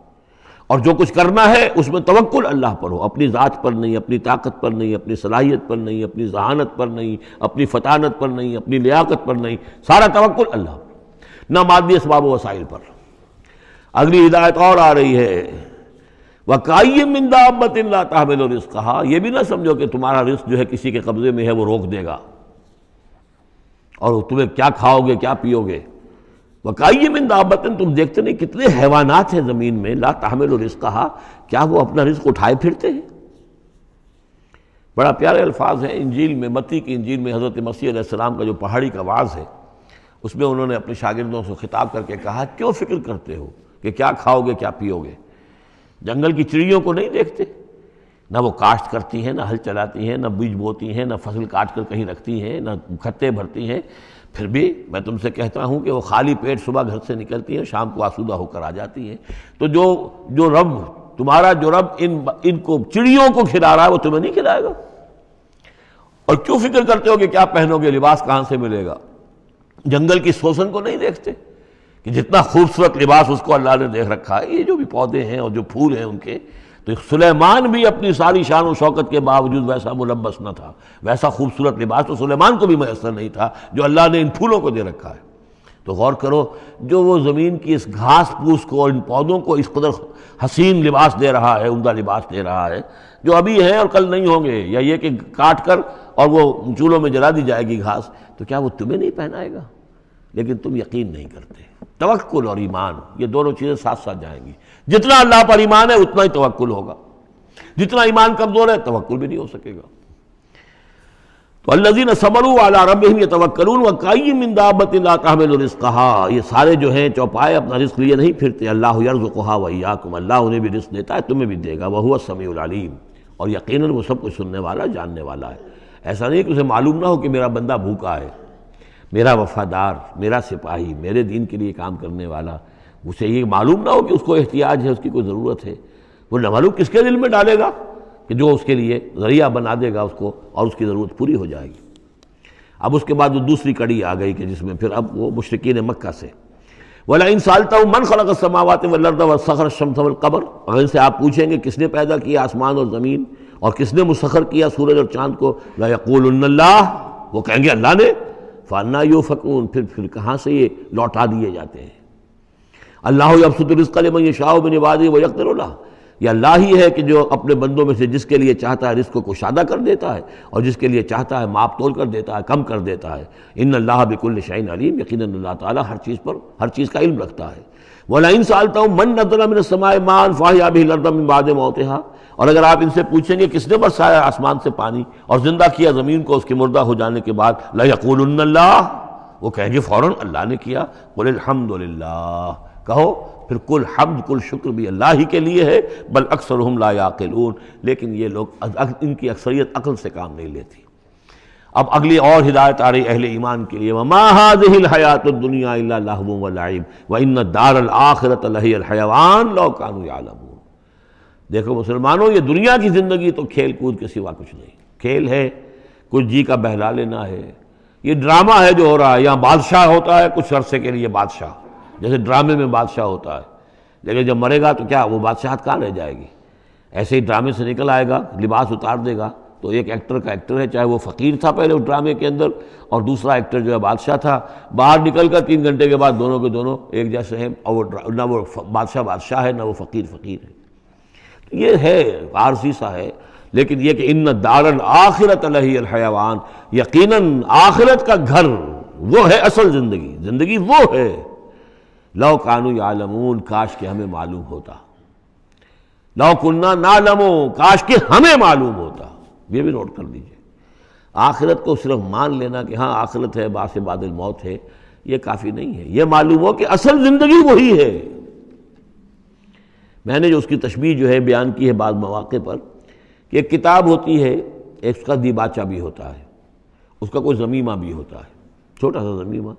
और जो कुछ करना है, उसमें तवक्ल अल्लाह पर हो। अपनी ज़ात पर नहीं, अपनी ताकत पर नहीं, अपनी सलाहियत पर नहीं, अपनी जहानत पर नहीं, अपनी फतानत पर नहीं, अपनी लियाकत पर नहीं। सारा तवक्ल अल्लाह पर। ना मादी इसबाब वसाइल पर। अगली हिदायत और आ रही है। वकाई मिंदाबत तहमिल रिस्क कहा यह भी ना समझो कि तुम्हारा रिस्क जो है किसी के कब्जे में है, वो रोक देगा। और तुम्हें क्या खाओगे, क्या पियोगे? वकाई मिन दाबतन तुम देखते नहीं कितने हैवानात हैं ज़मीन में, ला तहमिल रिस्क कहा क्या वो अपना रिस्क उठाए फिरते हैं? बड़ा प्यारे अल्फाज है, इंजील में मती की इंजील में हज़रत मसीह का जो पहाड़ी का आवाज़ है, उसमें उन्होंने अपने शागिर्दों से खिताब करके कहा, क्यों फ़िक्र करते हो कि क्या खाओगे, क्या पियोगे? जंगल की चिड़ियों को नहीं देखते? ना वो काश्त करती हैं, ना हल चलाती हैं, ना बीज बोती हैं, ना फ़सल काट कर कहीं रखती हैं, ना खत्ते भरती हैं। फिर भी मैं तुमसे कहता हूँ कि वो खाली पेट सुबह घर से निकलती हैं, शाम को आसूदा होकर आ जाती हैं। तो जो जो रब, तुम्हारा जो रब इन, इनको, चिड़ियों को खिला रहा है, वो तुम्हें नहीं खिलाएगा? और क्यों फ़िक्र करते हो कि क्या पहनोगे, लिबास कहाँ से मिलेगा? जंगल की शोषण को नहीं देखते? कि जितना खूबसूरत लिबास उसको अल्लाह ने देख रखा है, ये जो भी पौधे हैं और जो फूल हैं उनके तो सुलेमान भी अपनी सारी शान शौकत के बावजूद वैसा मुलबस न था। वैसा खूबसूरत लिबास तो सुलेमान को भी मैसर नहीं था, जो अल्लाह ने इन फूलों को दे रखा है। तो गौर करो, जो वो ज़मीन की इस घास फूस को और इन पौधों को इस कदर हसीन लिबास दे रहा है, उमदा लिबास दे रहा है, जो अभी हैं और कल नहीं होंगे, या ये कि काट कर और वो चूल्हों में जला दी जाएगी घास तो क्या वो तुम्हें नहीं पहनाएगा? लेकिन तुम यकीन नहीं करते। तवक्कुल और ईमान, ये दोनों चीज़ें साथ साथ जाएँगी। जितना अल्लाह पर ईमान है, उतना ही तवक्कुल होगा। जितना ईमान कमज़ोर है, तवक्कुल भी नहीं हो सकेगा। तो अल्लाजीन सबरू वाला रब ये तवक्लून व कई मिंदाबत कहा ये सारे जो हैं, चौपाए अपना रिस्क लिए नहीं, फिरते अल्लाह यर्ज़ुक़हा वैयाकुम अल्लाह उन्हें भी रिस्क देता है, तुम्हें भी देगा। वह हुआ समीम और यकीन वो सब कुछ सुनने वाला, जानने वाला है। ऐसा नहीं कि उसे मालूम ना हो कि मेरा बंदा भूखा है, मेरा वफादार, मेरा सिपाही, मेरे दीन के लिए काम करने वाला। उसे ये मालूम ना हो कि उसको एहतियाज है, उसकी कोई ज़रूरत है। वो न मालूम किसके दिल में डालेगा कि जो उसके लिए ज़रिया बना देगा उसको और उसकी ज़रूरत पूरी हो जाएगी। अब उसके बाद वो दूसरी कड़ी आ गई कि जिसमें फिर अब वो मुश्किन मक्का से, वाला इन सालता मन खलक समावत वलरद व सखर शमथवल कबर। अगर इनसे आप पूछेंगे, किसने पैदा किया आसमान और ज़मीन? और किसने मुसखर किया सूरज और चाँद को? यकूल वो कहेंगे, अल्लाह ने। फ़ाना यो फ़कून फिर फिर कहाँ से ये लौटा दिए जाते हैं? अल्लाह अफसतरस्कल में शाह बिन वादी व यह अल्लाह ही है कि जो अपने बंदों में से जिसके लिए चाहता है रिस्क को शादा कर देता है और जिसके लिए चाहता है माप तोल कर देता है, कम कर देता है। इन अल्लाह बिकुल शाइन अलीम यकीन अल्लाह ताला हर चीज़ पर, हर चीज़ का इल्म रखता है। वला इन सालता हूँ मन नदला समाए मान फाहिया भी लरदम बाद मोतहा। और अगर आप इनसे पूछेंगे किसने बरसाया आसमान से पानी और ज़िंदा किया ज़मीन को उसके मुर्दा हो जाने के बाद लयकूल्ला वो कहेंगे फ़ौर अल्लाह ने किया बोले अलहमदिल्ला कहो, फिर कुल हमद, कुल शुक्र भी अल्लाह ही के लिए है, बल अक्सर हम लायाकिलून लेकिन ये लोग इनकी अक्सरियत अकल से काम नहीं लेती। अब अगली और हिदायत आ रही अहल ईमान के लिए हयात दुनिया वलाइब व इन दार आखरत हयावान लौ कानू देखो मुसलमानों, ये दुनिया की ज़िंदगी तो खेल कूद के सिवा कुछ नहीं। खेल है, कुछ जी का बहला लेना है। ये ड्रामा है जो हो रहा है यहाँ बादशाह होता है, कुछ अरसे के लिए बादशाह। जैसे ड्रामे में बादशाह होता है। लेकिन जब मरेगा तो क्या वो बादशाह कहाँ रह जाएगी? ऐसे ही ड्रामे से निकल आएगा, लिबास उतार देगा। तो एक एक्टर का एक्टर है, चाहे वो फ़कीर था पहले उस ड्रामे के अंदर, और दूसरा एक्टर जो है बादशाह था। बाहर निकल कर तीन घंटे के बाद दोनों के दोनों एक जैसे हैं, और वो ना वो बादशाह बादशाह है, ना वो फ़कीर फ़कीर है। तो ये है आरसी सा है। लेकिन ये कि इन दारन आखिरत हयावान, यकीनन आखिरत का घर, वो है असल ज़िंदगी। ज़िंदगी वो है। लो कानू आलमून काश के हमें मालूम होता। लो कुन्ना नालमो, काश के हमें मालूम होता। ये भी नोट कर लीजिए आखिरत को सिर्फ़ मान लेना कि हाँ आखिरत है बास बादल मौत है, ये काफ़ी नहीं है। ये मालूम हो कि असल ज़िंदगी वही है। मैंने जो उसकी तशबी जो है बयान की है बाद मौाक़े पर, कि एक किताब होती है, एक उसका दीबाचा भी होता है, उसका कोई ज़मीमा भी होता है, छोटा सा ज़मीमा।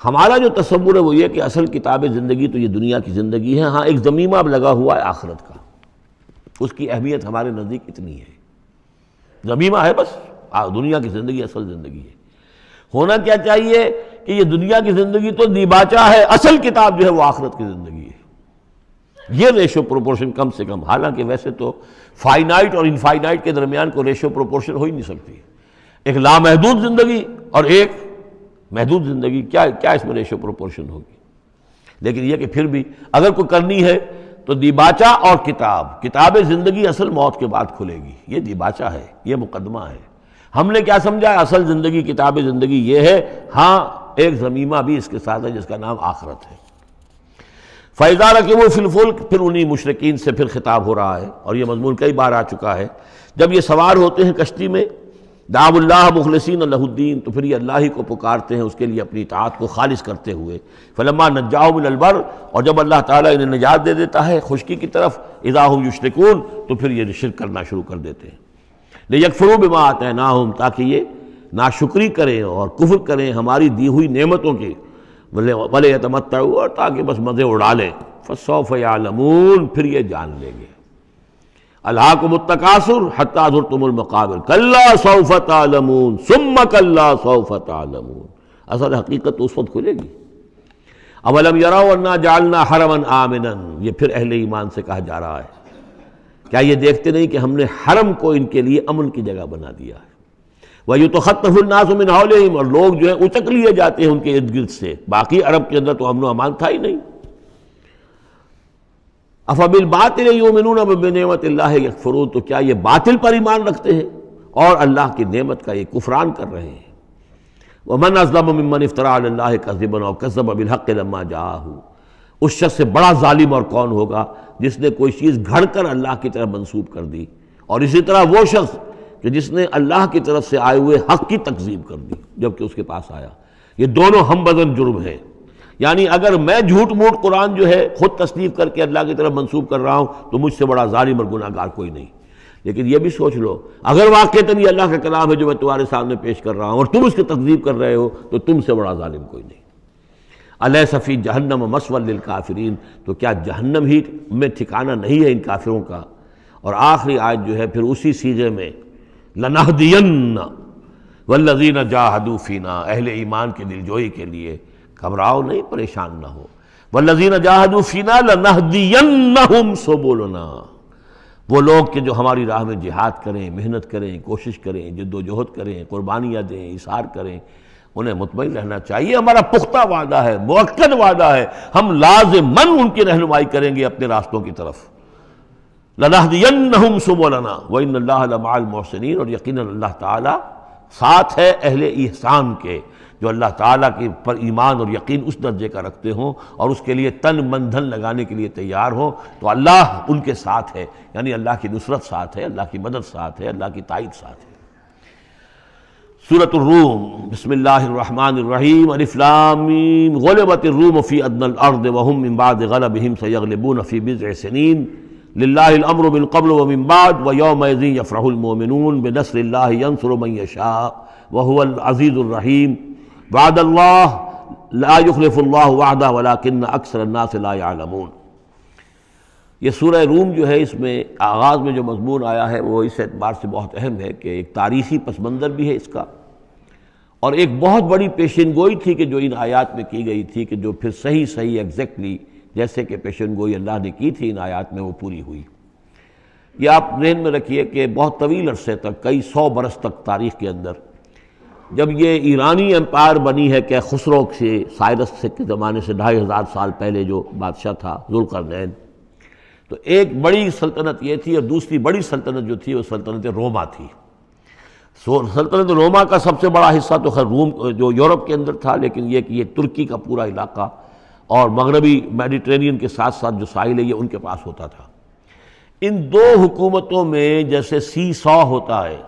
हमारा जो तस्वुर है वो ये कि असल किताब ज़िंदगी तो ये दुनिया की ज़िंदगी है। हाँ एक ज़मीमा अब लगा हुआ है आखरत का। उसकी अहमियत हमारे नज़दीक इतनी है। ज़मीमा है बस। दुनिया की ज़िंदगी असल ज़िंदगी है। होना क्या चाहिए कि ये दुनिया की ज़िंदगी तो दीबाचा है। असल किताब जो है वो आखरत की ज़िंदगी है। ये रेशो प्रोपोर्शन कम से कम। हालाँकि वैसे तो फाइनाइट और इनफाइनाइट के दरमियान को रेशो प्रोपोर्शन हो ही नहीं सकती। एक लामहदूद ज़िंदगी और एक महदूद ज़िंदगी क्या क्या इसमें रेशो प्रोपोर्शन होगी? लेकिन यह कि फिर भी अगर कोई करनी है तो दिबाचा और किताब किताब ज़िंदगी असल मौत के बाद खुलेगी। ये दिबाचा है, ये मुकदमा है। हमने क्या समझा? असल ज़िंदगी, किताब ज़िंदगी ये है हाँ एक ज़मीमा भी इसके साथ है, जिसका नाम आखरत है। फ़ैज़ा रखे वो फिलफुल फिर उन्हीं मुशरकिन से फिर खिताब हो रहा है, और ये मजमून कई बार आ चुका है। जब ये सवार होते हैं कश्ती में दाबुल्लाह मुखलसिन लहुद्दीन तो फिर ये अल्लाह ही को पुकारते हैं, उसके लिए अपनी इतात को खालिश करते हुए। फलमा नजाउमबर और जब अल्लाह ताला इन्हें निजात दे देता है खुशकी की तरफ़ इदाहम युशरकून तो फिर ये शिर करना शुरू कर देते हैं। ले यकफरू बिमा आते हैं ना ताकि ये नाशुक्री करें और कुफर करें हमारी दी हुई नेमतों की। भले भले तमत्ता और ताकि बस मज़े उड़ा लें। फ़सौफ़ यालमून, फिर ये जान लेंगे। अल्लाह को मुतकासुर तुमकाबिल कल्ला सौफत आलमून सुम कल्ला सौफत आलमून असल हकीकत तो उस वक्त खुलेगी। अवलम यरा जालना हरमन आमिनन। ये फिर अहले ईमान से कहा जा रहा है। क्या ये देखते नहीं कि हमने हरम को इनके लिए अमन की जगह बना दिया है? वह तो खतफुलनासमिन और लोग जो है, उचक लिए जाते हैं उनके इर्द गिर्द से। बाकी अरब के अंदर तो अमन अमान था ही नहीं। अफबिल बातिल नमत यकफरून तो क्या ये बातिल पर ईमान रखते हैं? और अल्लाह की नेमत का ये कुफरान कर रहे हैं। वह मन अजलम ममन इफ्तरा कज़िबन और कसब अबिलहक लम्मा जाहू। उस शख्स से बड़ा जालिम और कौन होगा जिसने कोई चीज़ घड़ कर अल्लाह की तरफ़ मनसूब कर दी? और इसी तरह वो शख्स कि जिसने अल्लाह की तरफ़ से आए हुए हक की तकजीब कर दी, जबकि उसके पास आया। ये दोनों हम बदन जुर्म हैं। यानी अगर मैं झूठ मूठ कुरान जो है खुद तस्लीफ करके अल्लाह की तरफ़ मनसूब कर रहा हूँ तो मुझसे बड़ा जालिम और गुनागार कोई नहीं। लेकिन यह भी सोच लो, अगर वाक़ता ये अल्लाह का कलाम है जो मैं तुम्हारे सामने पेश कर रहा हूँ और तुम उसकी तकजीब कर रहे हो तो तुमसे बड़ा जालिम कोई नहीं। अल सफ़ी जहन्नम मसवल काफरीन तो क्या जहन्नम ही में ठिकाना नहीं है इन काफिरों का? और आखिरी आज जो है, फिर उसी सीजे में लनाहदियन वल्लजीन जाहदूफ़ीना अहल ईमान की दिलजोई के लिए घबराओ नहीं, परेशान ना हो। वल्लजीन जाहदूफ़ीना लनाहदियन सो बोलना वो लोग के जो हमारी राह में जिहाद करें, मेहनत करें, कोशिश करें, जद्दोजहद करें, कुर्बानियाँ दें इशार करें, उन्हें मुतमिन रहना चाहिए। हमारा पुख्ता वादा है मुक्द वादा है, हम लाजमन उनकी रहनुमाई करेंगे अपने रास्तों की तरफ़। लदाहदियन सुबोलना। व इन मोहसिन और यकीन अल्लाह ताला साथ है अहले एहसान के। जो अल्लाह ताला के पर ईमान और यकीन उस दर्जे का रखते हों और उसके लिए तन मन धन लगाने के लिए तैयार हो तो अल्लाह उनके साथ है। यानी अल्लाह की नुसरत साथ है, अल्लाह की मदद साथ है, अल्लाह की ताइद साथ है। सूरत रूम बसमीम अलिफ्लामीम गलबत रूम फ़ी अदनल अर्द वहम इम्बाद गलब सयगलबून फ़ी बिज़ सनीन। लामर बिन कबल व मिम्बाद व यौम वह अज़ीज़ुर्रहीम वादल्लाखलफ़ुल्ला वादा वलाकिन अक्सर लामून ये सूरह रूम जो है, इसमें आगाज़ में जो मजमून आया है, वो इस एतबार से बहुत अहम है कि एक तारीख़ी पस मंज़र भी है इसका। और एक बहुत बड़ी पेशन गोई थी कि जो इन आयात में की गई थी कि जो फिर सही सही एग्जैक्टली जैसे कि पेशन गोई अल्लाह ने की थी इन आयात में, वो पूरी हुई। ये आप जहन में रखिए कि बहुत तवील अरसे तक, कई सौ बरस तक तारीख़ के अंदर जब ये ईरानी एम्पायर बनी है क्या खुसरो से, साइरस से, के ज़माने से, ढाई हज़ार साल पहले जो बादशाह था, जुलकरनैन। तो एक बड़ी सल्तनत ये थी और दूसरी बड़ी सल्तनत जो थी, वो सल्तनत रोमा थी। सल्तनत रोमा का सबसे बड़ा हिस्सा तो खैर रूम, जो यूरोप के अंदर था, लेकिन ये कि ये तुर्की का पूरा इलाका और मगरबी मेडिटेरियन के साथ साथ जो साहिल है, ये उनके पास होता था। इन दो हुकूमतों में जैसे सी सौ होता है,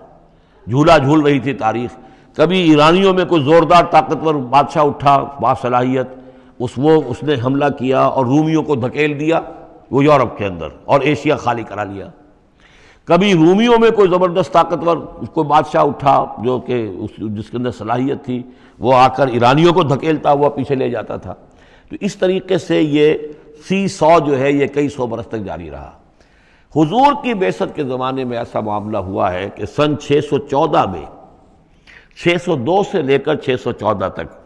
झूला झूल रही थी तारीख कभी ईरानियों में कोई ज़ोरदार ताकतवर बादशाह उठा, बासलाहियत, उस वो, उसने हमला किया और रूमियों को धकेल दिया, वो यूरोप के अंदर और एशिया खाली करा लिया। कभी रूमियों में कोई ज़बरदस्त ताकतवर, कोई बादशाह उठा जो कि उस, जिसके अंदर सलाहियत थी, वो आकर ईरानियों को धकेलता हुआ पीछे ले जाता था। तो इस तरीके से ये सी सौ जो है, ये कई सौ बरस तक जारी रहा। हुजूर की बेसत के ज़माने में ऐसा मामला हुआ है कि सन 614 में 602 से लेकर 614 तक।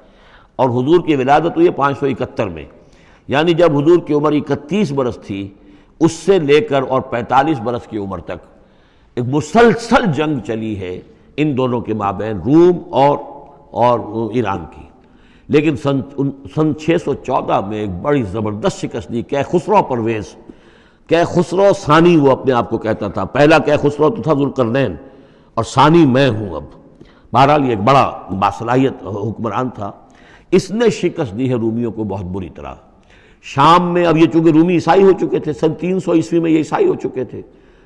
और हुजूर की विलादत हुई पाँच सौ इकहत्तर में। यानी जब हुजूर की उम्र इकतीस बरस थी, उससे लेकर और 45 बरस की उम्र तक, एक मुसलसल जंग चली है इन दोनों के माबेन, रूम और और ईरान की। लेकिन सन सन 614 में एक बड़ी ज़बरदस्त शिकस्त दी। कै खुसरो परवेज़, कै खुसरो सानी, वो अपने आप को कहता था। पहला कै खुसरो तो था जुलकरनैन, और सानी मैं हूँ अब। बहरहाल ये एक बड़ा बासलाहियत हुक्मरान था। इसने शिकस्त दी है रूमियों को बहुत बुरी तरह। शाम में, अब ये चूँकि रूमी ईसाई हो चुके थे, सन तीन सौ ईस्वी में ये ईसाई हो चुके थे।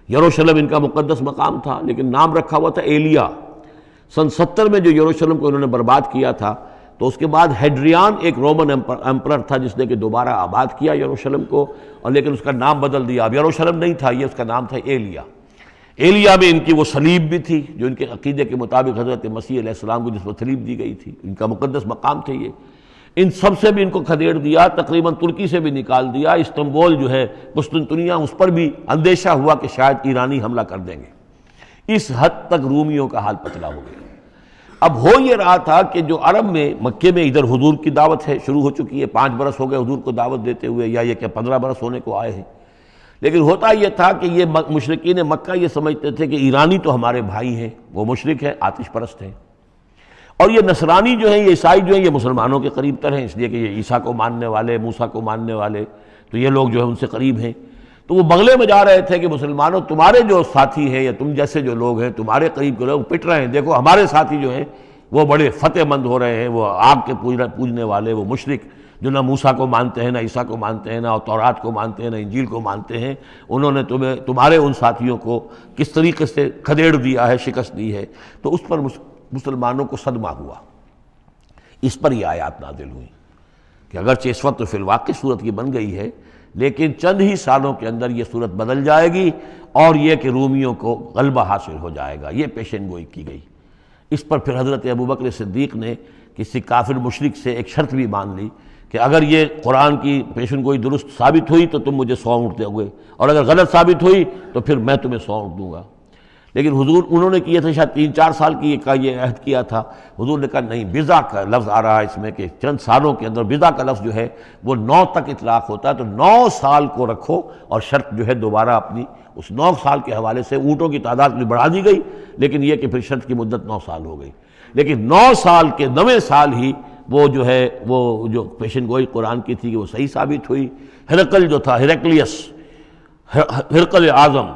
यरूशलेम इनका मुकदस मकाम था, लेकिन नाम रखा हुआ था एलिया। सन सत्तर में जो यरूशलेम को उन्होंने बर्बाद किया था तो उसके बाद हेड्रियान एक रोमन एम्पर था, जिसने कि दोबारा आबाद किया यरूशलेम को, और लेकिन उसका नाम बदल दिया। अब यरूशलेम नहीं था, ये उसका नाम था एलिया। एलिया में इनकी वो सलीब भी थी, जो इनके अकीदे के मुताबिक हज़रत मसीह सलाम को जिस पर सलीब दी गई थी, इनका मुकदस मकाम थे ये। इन सबसे भी इनको खदेड़ दिया, तकरीबन तुर्की से भी निकाल दिया, इस्तंबुल जो है कुस्तुनतुनिया उस पर भी अंदेशा हुआ कि शायद ईरानी हमला कर देंगे। इस हद तक रूमियों का हाल पतला हो गया। अब हो ये रहा था कि जो अरब में, मक्के में इधर हुजूर की दावत है, शुरू हो चुकी है, पाँच बरस हो गए हुजूर को दावत देते हुए, या ये क्या पंद्रह बरस होने को आए हैं? लेकिन होता यह था कि ये मुशरकिन मक्का ये समझते थे कि ईरानी तो हमारे भाई हैं, वो मुशरक हैं आतिश परस्त हैं। और ये नसरानी जो है, ये ईसाई जो है, ये मुसलमानों के करीब तर हैं, इसलिए कि ये ईसा को मानने वाले, मूसा को मानने वाले तो ये लोग जो है उनसे करीब हैं। तो वो बंगले में जा रहे थे कि मुसलमानों, तुम्हारे जो साथी हैं या तुम जैसे जो लोग हैं, तुम्हारे करीब के लोग पिट रहे हैं। देखो, हमारे साथी जो हैं, वो बड़े फतेहमंद हो रहे हैं, वो आग के पूजने पूजने वाले, वो मुशरक। जो ना मूसा को मानते हैं, ना ईसा को मानते हैं, ना तौरात को मानते हैं, ना इंजील को मानते हैं, उन्होंने तुम्हें, तुम्हारे उन साथियों को किस तरीके से खदेड़ दिया है, शिकस्त दी है तो उस पर मुसलमानों को सदमा हुआ। इस पर यह आयात नादिल हुई कि अगर इस वक्त तो की सूरत की बन गई है, लेकिन चंद ही सालों के अंदर ये सूरत बदल जाएगी और यह कि रूमियों को गलबा हासिल हो जाएगा। ये पेशन गोई की गई। इस पर फिर हज़रत अबू बकर सिद्दीक ने किसी काफिर मुशरक से एक शर्त भी मान ली कि अगर ये कुरान की पेशन गोई दुरुस्त साबित हुई तो तुम मुझे सौ ऊँट दोगे और अगर गलत साबित हुई तो फिर मैं तुम्हें सौ ऊँट दूँगा। लेकिन हुजूर, उन्होंने किए थे शायद तीन चार साल की का ये अहद किया था। हुजूर ने कहा, नहीं, बिज़ा का लफ्ज़ आ रहा है इसमें कि चंद सालों के अंदर बिज़ा का लफ्ज़ जो है, वो नौ तक इतलाक़ होता है। तो नौ साल को रखो और शर्त जो है दोबारा अपनी, उस नौ साल के हवाले से ऊँटों की तादाद भी बढ़ा दी गई। लेकिन यह कि फिर शर्त की मुद्दत नौ साल हो गई। लेकिन नौ साल के नवे साल ही वो जो है, वो जो पेशन गोई कुरान की थी वो सही साबित हुई। हिरकल जो था, हिरकलियस हिरकल आज़म,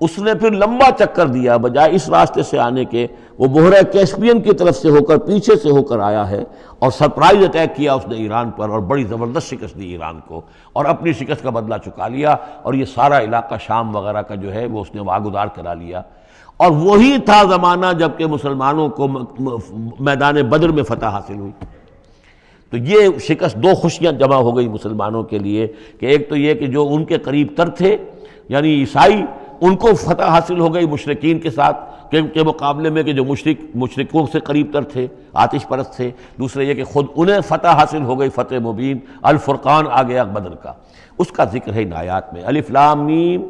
उसने फिर लंबा चक्कर दिया बजाय इस रास्ते से आने के। वो बोहरा कैस्पियन की तरफ़ से होकर, पीछे से होकर आया है और सरप्राइज़ अटैक किया उसने ईरान पर और बड़ी ज़बरदस्त शिकस्त दी ईरान को और अपनी शिकस्त का बदला चुका लिया और ये सारा इलाका शाम वगैरह का जो है, वो उसने वागुदार करा लिया। और वही था ज़माना जबकि मुसलमानों को मैदान बदर में फतह हासिल हुई। तो ये शिकस्त दो खुशियाँ जमा हो गई मुसलमानों के लिए कि एक तो ये कि जो उनके करीब तर थे यानी ईसाई उनको फतह हासिल हो गई मुशरकिन के साथ के, के मुकाबले में कि जो मुशरक मुशरकों से करीब तर थे आतिश परस्त थे। दूसरे ये कि खुद उन्हें फतह हासिल हो गई फ़तेह मुबीन अलफ़ुरक़ान आ गया बदर का। उसका ज़िक्र है नायात में। अलिफ्लामीम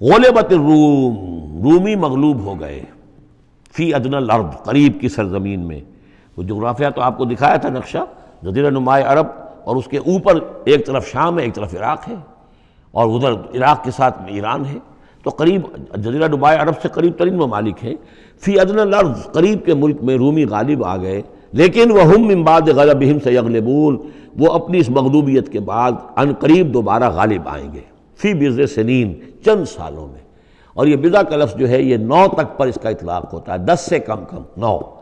गोलबत रूम रूमी मगलूब हो गए फ़ी अदनल अर्द करीब की सरजमीन में। वो जोग्राफिया तो आपको दिखाया था नक्शा जजीरा नुमाए अरब, और उसके ऊपर एक तरफ़ शाम है, एक तरफ़ इराक है, और उधर इराक़ के साथ में ईरान है। तो करीब जजीरा डुबाई अरब से करीब तरीन ममालिक हैं। फ़ी अदन करीब के मुल्क में रूमी गालिब आ गए। लेकिन वह हम इम्बाद गलबहिम से यगलबून वो अपनी इस मकदूबियत के बाद अन करीब दोबारा गालिब आएँगे। फ़ी बिज़ सनीन, चंद सालों में। और ये बिदा का लफ्ज़ जो है, ये नौ तक पर इसका इतलाक़ होता है, दस से कम कम, नौ।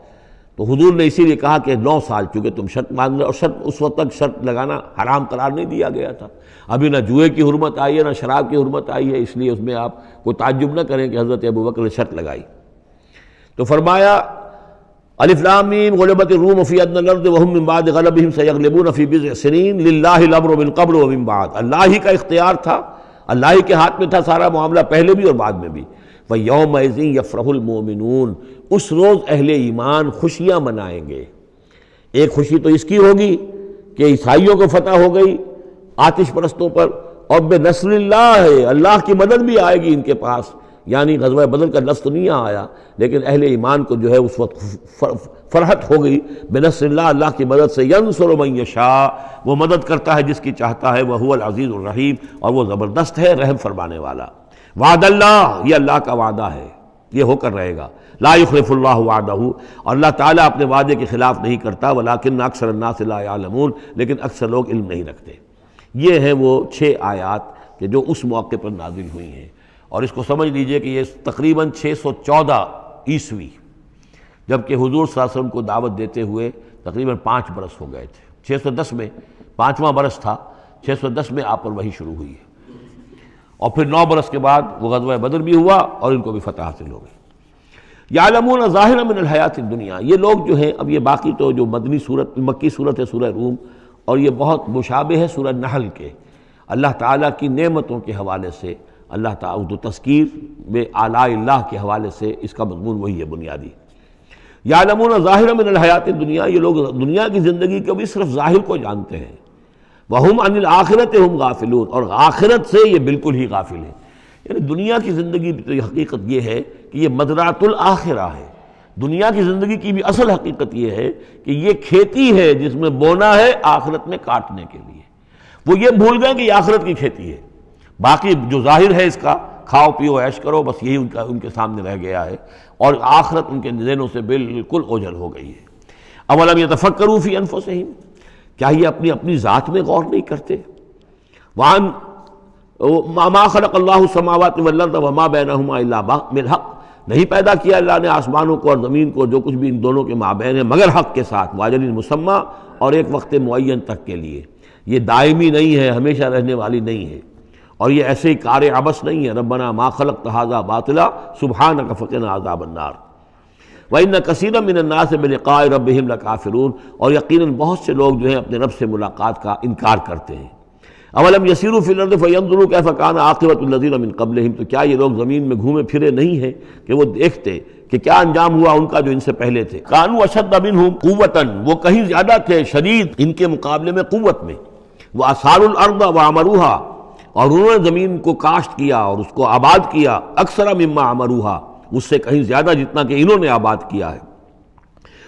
तो हुजूर ने इसीलिए कहा कि नौ साल चूँकि तुम शर्त मांग रहे और शर्त उस वक्त तक शर्त लगाना हराम करार नहीं दिया गया था। अभी ना जुए की हरमत आई है, ना शराब की हरमत आई है, इसलिए उसमें आप कोई ताजुब न करें कि हज़रत अबू बकर ने शर्त लगाई। तो फरमाया अलिफ्लामीन गलबत रूम वहमबाद गलब अल्लाह ही का इख्तियार था, अल्लाह ही के हाथ में था सारा मामला, पहले भी और बाद में भी। वह यौम यफ़रहुलमोमिन उस रोज़ अहले ईमान खुशियाँ मनाएँगे। एक खुशी तो इसकी होगी कि ईसाइयों को फतह हो गई आतिश परस्तों पर। और बेनसल्ला है अल्लाह की मदद भी आएगी इनके पास। यानी गजवा बदल का लफ्ज़ तो नहीं आया, लेकिन अहले ईमान को जो है उस वक्त फरहत हो गई। बेनसल्ला अल्लाह की मदद से यन शाह वो मदद करता है जिसकी चाहता है, वह रहीम, और वह ज़बरदस्त है, रहम फरमाने वाला। वादल्ला ये अल्लाह का वादा है, ये होकर रहेगा। लाखलफ़ुल्ला वादहू। और अल्लाह ताला अपने वादे के ख़िलाफ़ नहीं करता, वलाकिन अक्सर अन्नासमून लेकिन अक्सर लोग इल्म नहीं रखते। ये हैं वो छः आयात कि जो उस मौके पर नाजिल हुई हैं। और इसको समझ लीजिए कि ये तकरीबन 614 ईस्वी, जबकि हुजूर वसल्लम को दावत देते हुए तकरीबन पाँच बरस हो गए थे। 610 में, पाँचवा बरस था 610 में आप पर वही शुरू हुई है। और फिर नौ बरस के बाद वो गजवा बदर भी हुआ और इनको भी फतह हासिल हो गई। यालमून ज़ाहिर मिन हयात दुनिया। ये लोग जो हैं, अब ये बाकी तो जो मदनी सूरत, मक्की सूरत है सूरह रूम और ये बहुत मुशाबे है सूरह नहल के। अल्लाह ताला की नेमतों के हवाले से, अल्लाह ताला तस्कीर में आला के हवाले से इसका मजमून वही है बुनियादी। यालमून ज़ाहिर मिन हयात दुनिया। ये लोग दुनिया की ज़िंदगी को भी सिर्फ़ ज़ाहिर को जानते हैं। वहम अनिल आखिरत हम गाफिलून। और आखिरत से ये बिल्कुल ही गाफिल है। यानी दुनिया की ज़िंदगी तो हकीकत ये है कि ये मदरातुल आखिरा है। दुनिया की ज़िंदगी की भी असल हकीकत ये है कि ये खेती है जिसमें बोना है आखिरत में काटने के लिए। वो ये भूल गए कि आखिरत की खेती है। बाकी जो ज़ाहिर है इसका, खाओ, पियो, ऐश करो, बस यही उनका, उनके सामने रह गया है। और आखिरत उनके जहनों से बिल्कुल ओझल हो गई है। अवलम ये तफक्रूफ़ी अनफो से ही क्या ये अपनी अपनी ज़ात में गौर नहीं करते? वहाँ मामा खलक अल्लाह समावत वमा बैन हक। नहीं पैदा किया अल्लाह ने आसमानों को और ज़मीन को, जो कुछ भी इन दोनों के माबेन है, मगर हक के साथ वाजन मुसम्मा, और एक वक्त मुन तक के लिए। ये दायमी नहीं है, हमेशा रहने वाली नहीं है। और ये ऐसे ही कार अबस नहीं है रबना मा खलक तहाजा बातला सुबहान का फ़कन आज़ाबन्नार वही न कसीर मिनन्ना से मिलक़ाए रब काफिरून और यकीन बहुत से लोग जो हैं अपने रब से मुलाकात का इनकार करते हैं। अवलम यसीर फ़िलर्द फ़ैंदरू कैफ़ कान आखिरतलजीन मिन कबल तो क्या ये लोग ज़मीन में घूमे फिरे नहीं हैं कि वो देखते कि क्या अंजाम हुआ उनका जो इनसे पहले थे? कानू अशद अबिन हूँ कुवतन वो कहीं ज़्यादा थे शदीद इनके मुकाबले में कुत में। वह आसारद व अमरूहा और उन्होंने ज़मीन को काश्त किया और उसको आबाद किया। अक्सर मम्मा अमरूहा उससे कहीं ज़्यादा जितना कि इन्होंने आबाद किया है।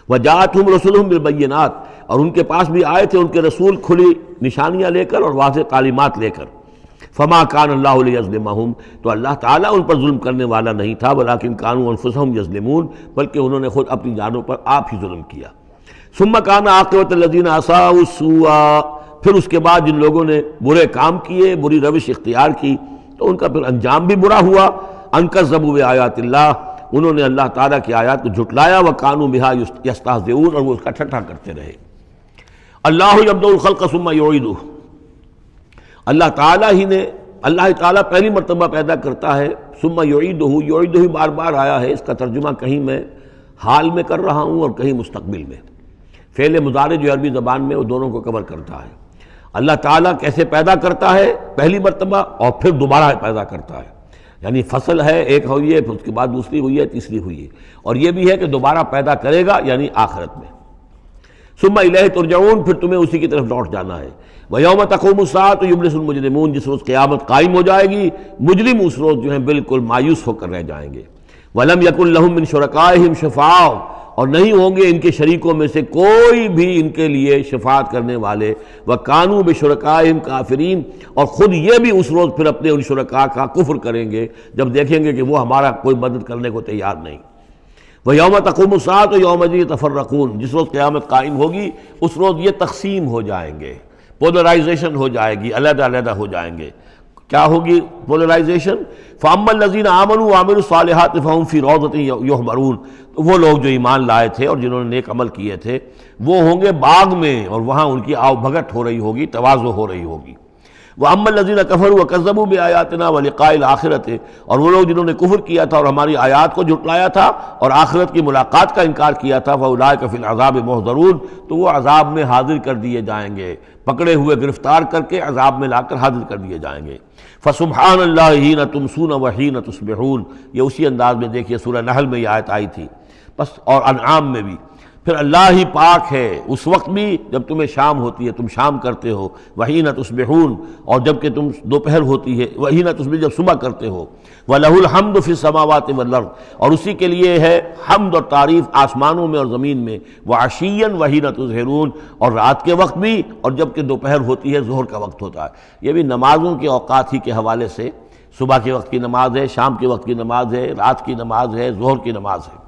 वह जात हम रसुल बिलबैनात और उनके पास भी आए थे, उनके रसूल खुली निशानियाँ लेकर और वाज तालीमत लेकर। फमा कान अल्लाम तो अल्लाह ताला उन पर जुल्म करने वाला नहीं था, वलाकिन कानू अनफुसम यजलमून, बल्कि उन्होंने खुद अपनी जानों पर आप ही जुल्म किया। सुम्मा कान आकवत लदीन आसाउआ फिर उसके बाद जिन लोगों ने बुरे काम किए, बुरी रविश इख्तियार की तो उनका फिर अंजाम भी बुरा हुआ। अनकर जबूब आयात उन्होंने अल्लाह ताला की आयात को झुटलाया, व कानू बिहा यस्ताजून और वो उसका ठट्ठा करते रहे। अल्लाह अब्दुलखल कसुमा योईदू। अल्लाह ताला ही ने अल्लाह ताला पहली मरतबा पैदा करता है, सुम्मा योईद हो ही बार बार आया है, इसका तर्जुमा कहीं मैं हाल में कर रहा हूँ, और कहीं मुस्तबिल में। फ़ेल मुजारे जो अरबी ज़बान में, वो दोनों को कवर करता है। अल्लाह ताला कैसे पैदा करता है? पहली मरतबा, और फिर दोबारा पैदा करता है। यानी फ़सल है, एक हुई है उसके बाद दूसरी हुई है, तीसरी हुई है। और यह भी है कि दोबारा पैदा करेगा, यानी आखरत में। सुबह इलह तुरजाउन फिर तुम्हें उसी की तरफ़ लौट जाना है। वह वयोम तकोमसात मुजरिमून, जिस रोज़ क़्यामत कायम हो जाएगी, मुजरिम उस रोज़ जो है बिल्कुल मायूस होकर रह जाएँगे। वलम यकुल्लहम शरकाहिम शफाव और नहीं होंगे इनके शरीकों में से कोई भी इनके लिए शफात करने वाले। व कानू बेशरकाम काफरीन, और ख़ुद ये भी उस रोज़ फिर अपने उन शुरका का कुफ्र करेंगे, जब देखेंगे कि वो हमारा कोई मदद करने को तैयार नहीं। वह यौम तकुमसात योम जी तफर्रकून, जिस रोज़ क़्यामत कायम होगी, उस रोज़ ये तकसीम हो जाएँगे, पोलराइजेशन हो जाएगी अलहदा अलहदा हो जाएँगे। क्या होगी पोलराइजेशन? फ़ामल नजीन आमन आमिर सालहत फ़ाम फ़ी रोज़त योहमरून। तो वो लोग जो ईमान लाए थे और जिन्होंने नेक अमल किए थे, वो होंगे बाग में और वहाँ उनकी आव भगत हो रही होगी तोज़ो हो रही होगी। वह अम्मल नजीन कफर व कज़बू में आयातना व लिकाइल आखिरत। और वो लोग जिन्होंने कुफर किया था और हमारी आयात को जुटलाया था और आखिरत की मुलाकात का इनकार किया था वह उलाय कफिल अजाब मोहदरून तो वो अजाब में हाजिर कर दिए जाएँगे। पकड़े हुए गिरफ़्तार करके अजाब में लाकर हाजिर कर दिए जाएँगे। फ़सुबहान अल्लाह तुम सुन वही न तुस्बहून। ये उसी अंदाज में देखिए सूर्य नहल में ये आयत आई थी। बस, और अनआम में भी। फिर अल्लाह ही पाक है। उस वक्त भी जब तुम्हें शाम होती है, तुम शाम करते हो। वही ना तुस्बहून, और जबकि तुम दोपहर होती है, वही न तुस्बह जब सुबह करते हो। वह लहुल हमद फिर समावत वल्लर्द और उसी के लिए है हमद और तारीफ़ आसमानों में और ज़मीन में। वह आशीन वही ना तुजहरून, और रात के वक्त भी, और जबकि दोपहर होती है, जहर का वक्त होता है। ये भी नमाज़ों के अवकात ही के हवाले से। सुबह के वक्त की नमाज़ है, शाम के वक्त की नमाज़ है, रात की नमाज़ है, जहर की नमाज़ है।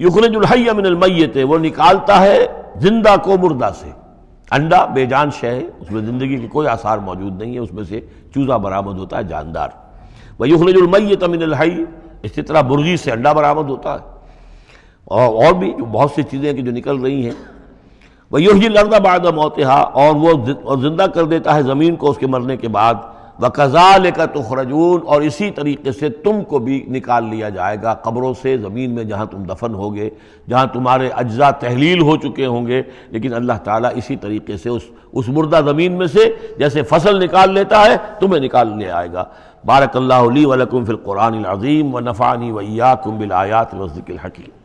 युखरजुलहैया मिनलमैत वो निकालता है ज़िंदा को मुर्दा से। अंडा बेजान शह है, उसमें ज़िंदगी के कोई आसार मौजूद नहीं है, उसमें से चूज़ा बरामद होता है, जानदार। वह युखरजुलमैत मिनलहई इसी तरह मुर्गी से अंडा बरामद होता है। और और भी जो बहुत सी चीज़ें कि जो निकल रही हैं। वह योही लर्दा बाद मौतहा, और वो ज़िंदा कर देता है ज़मीन को उसके मरने के बाद। व कज़ाल का तुखरजून, और इसी तरीके से तुमको भी निकाल लिया जाएगा कब्रों से, ज़मीन में जहाँ तुम दफन होगे, जहाँ तुम्हारे अज्जा तहलील हो चुके होंगे। लेकिन अल्लाह ताला इसी तरीके से उस उस मुर्दा ज़मीन में से जैसे फ़सल निकाल लेता है, तुम्हें निकाल ले आएगा बारक अल्लाह वलकुम फ़िल कुरान अज़ीम व नफ़ानी वैया कुम बिल आयात वज़िक हकीम।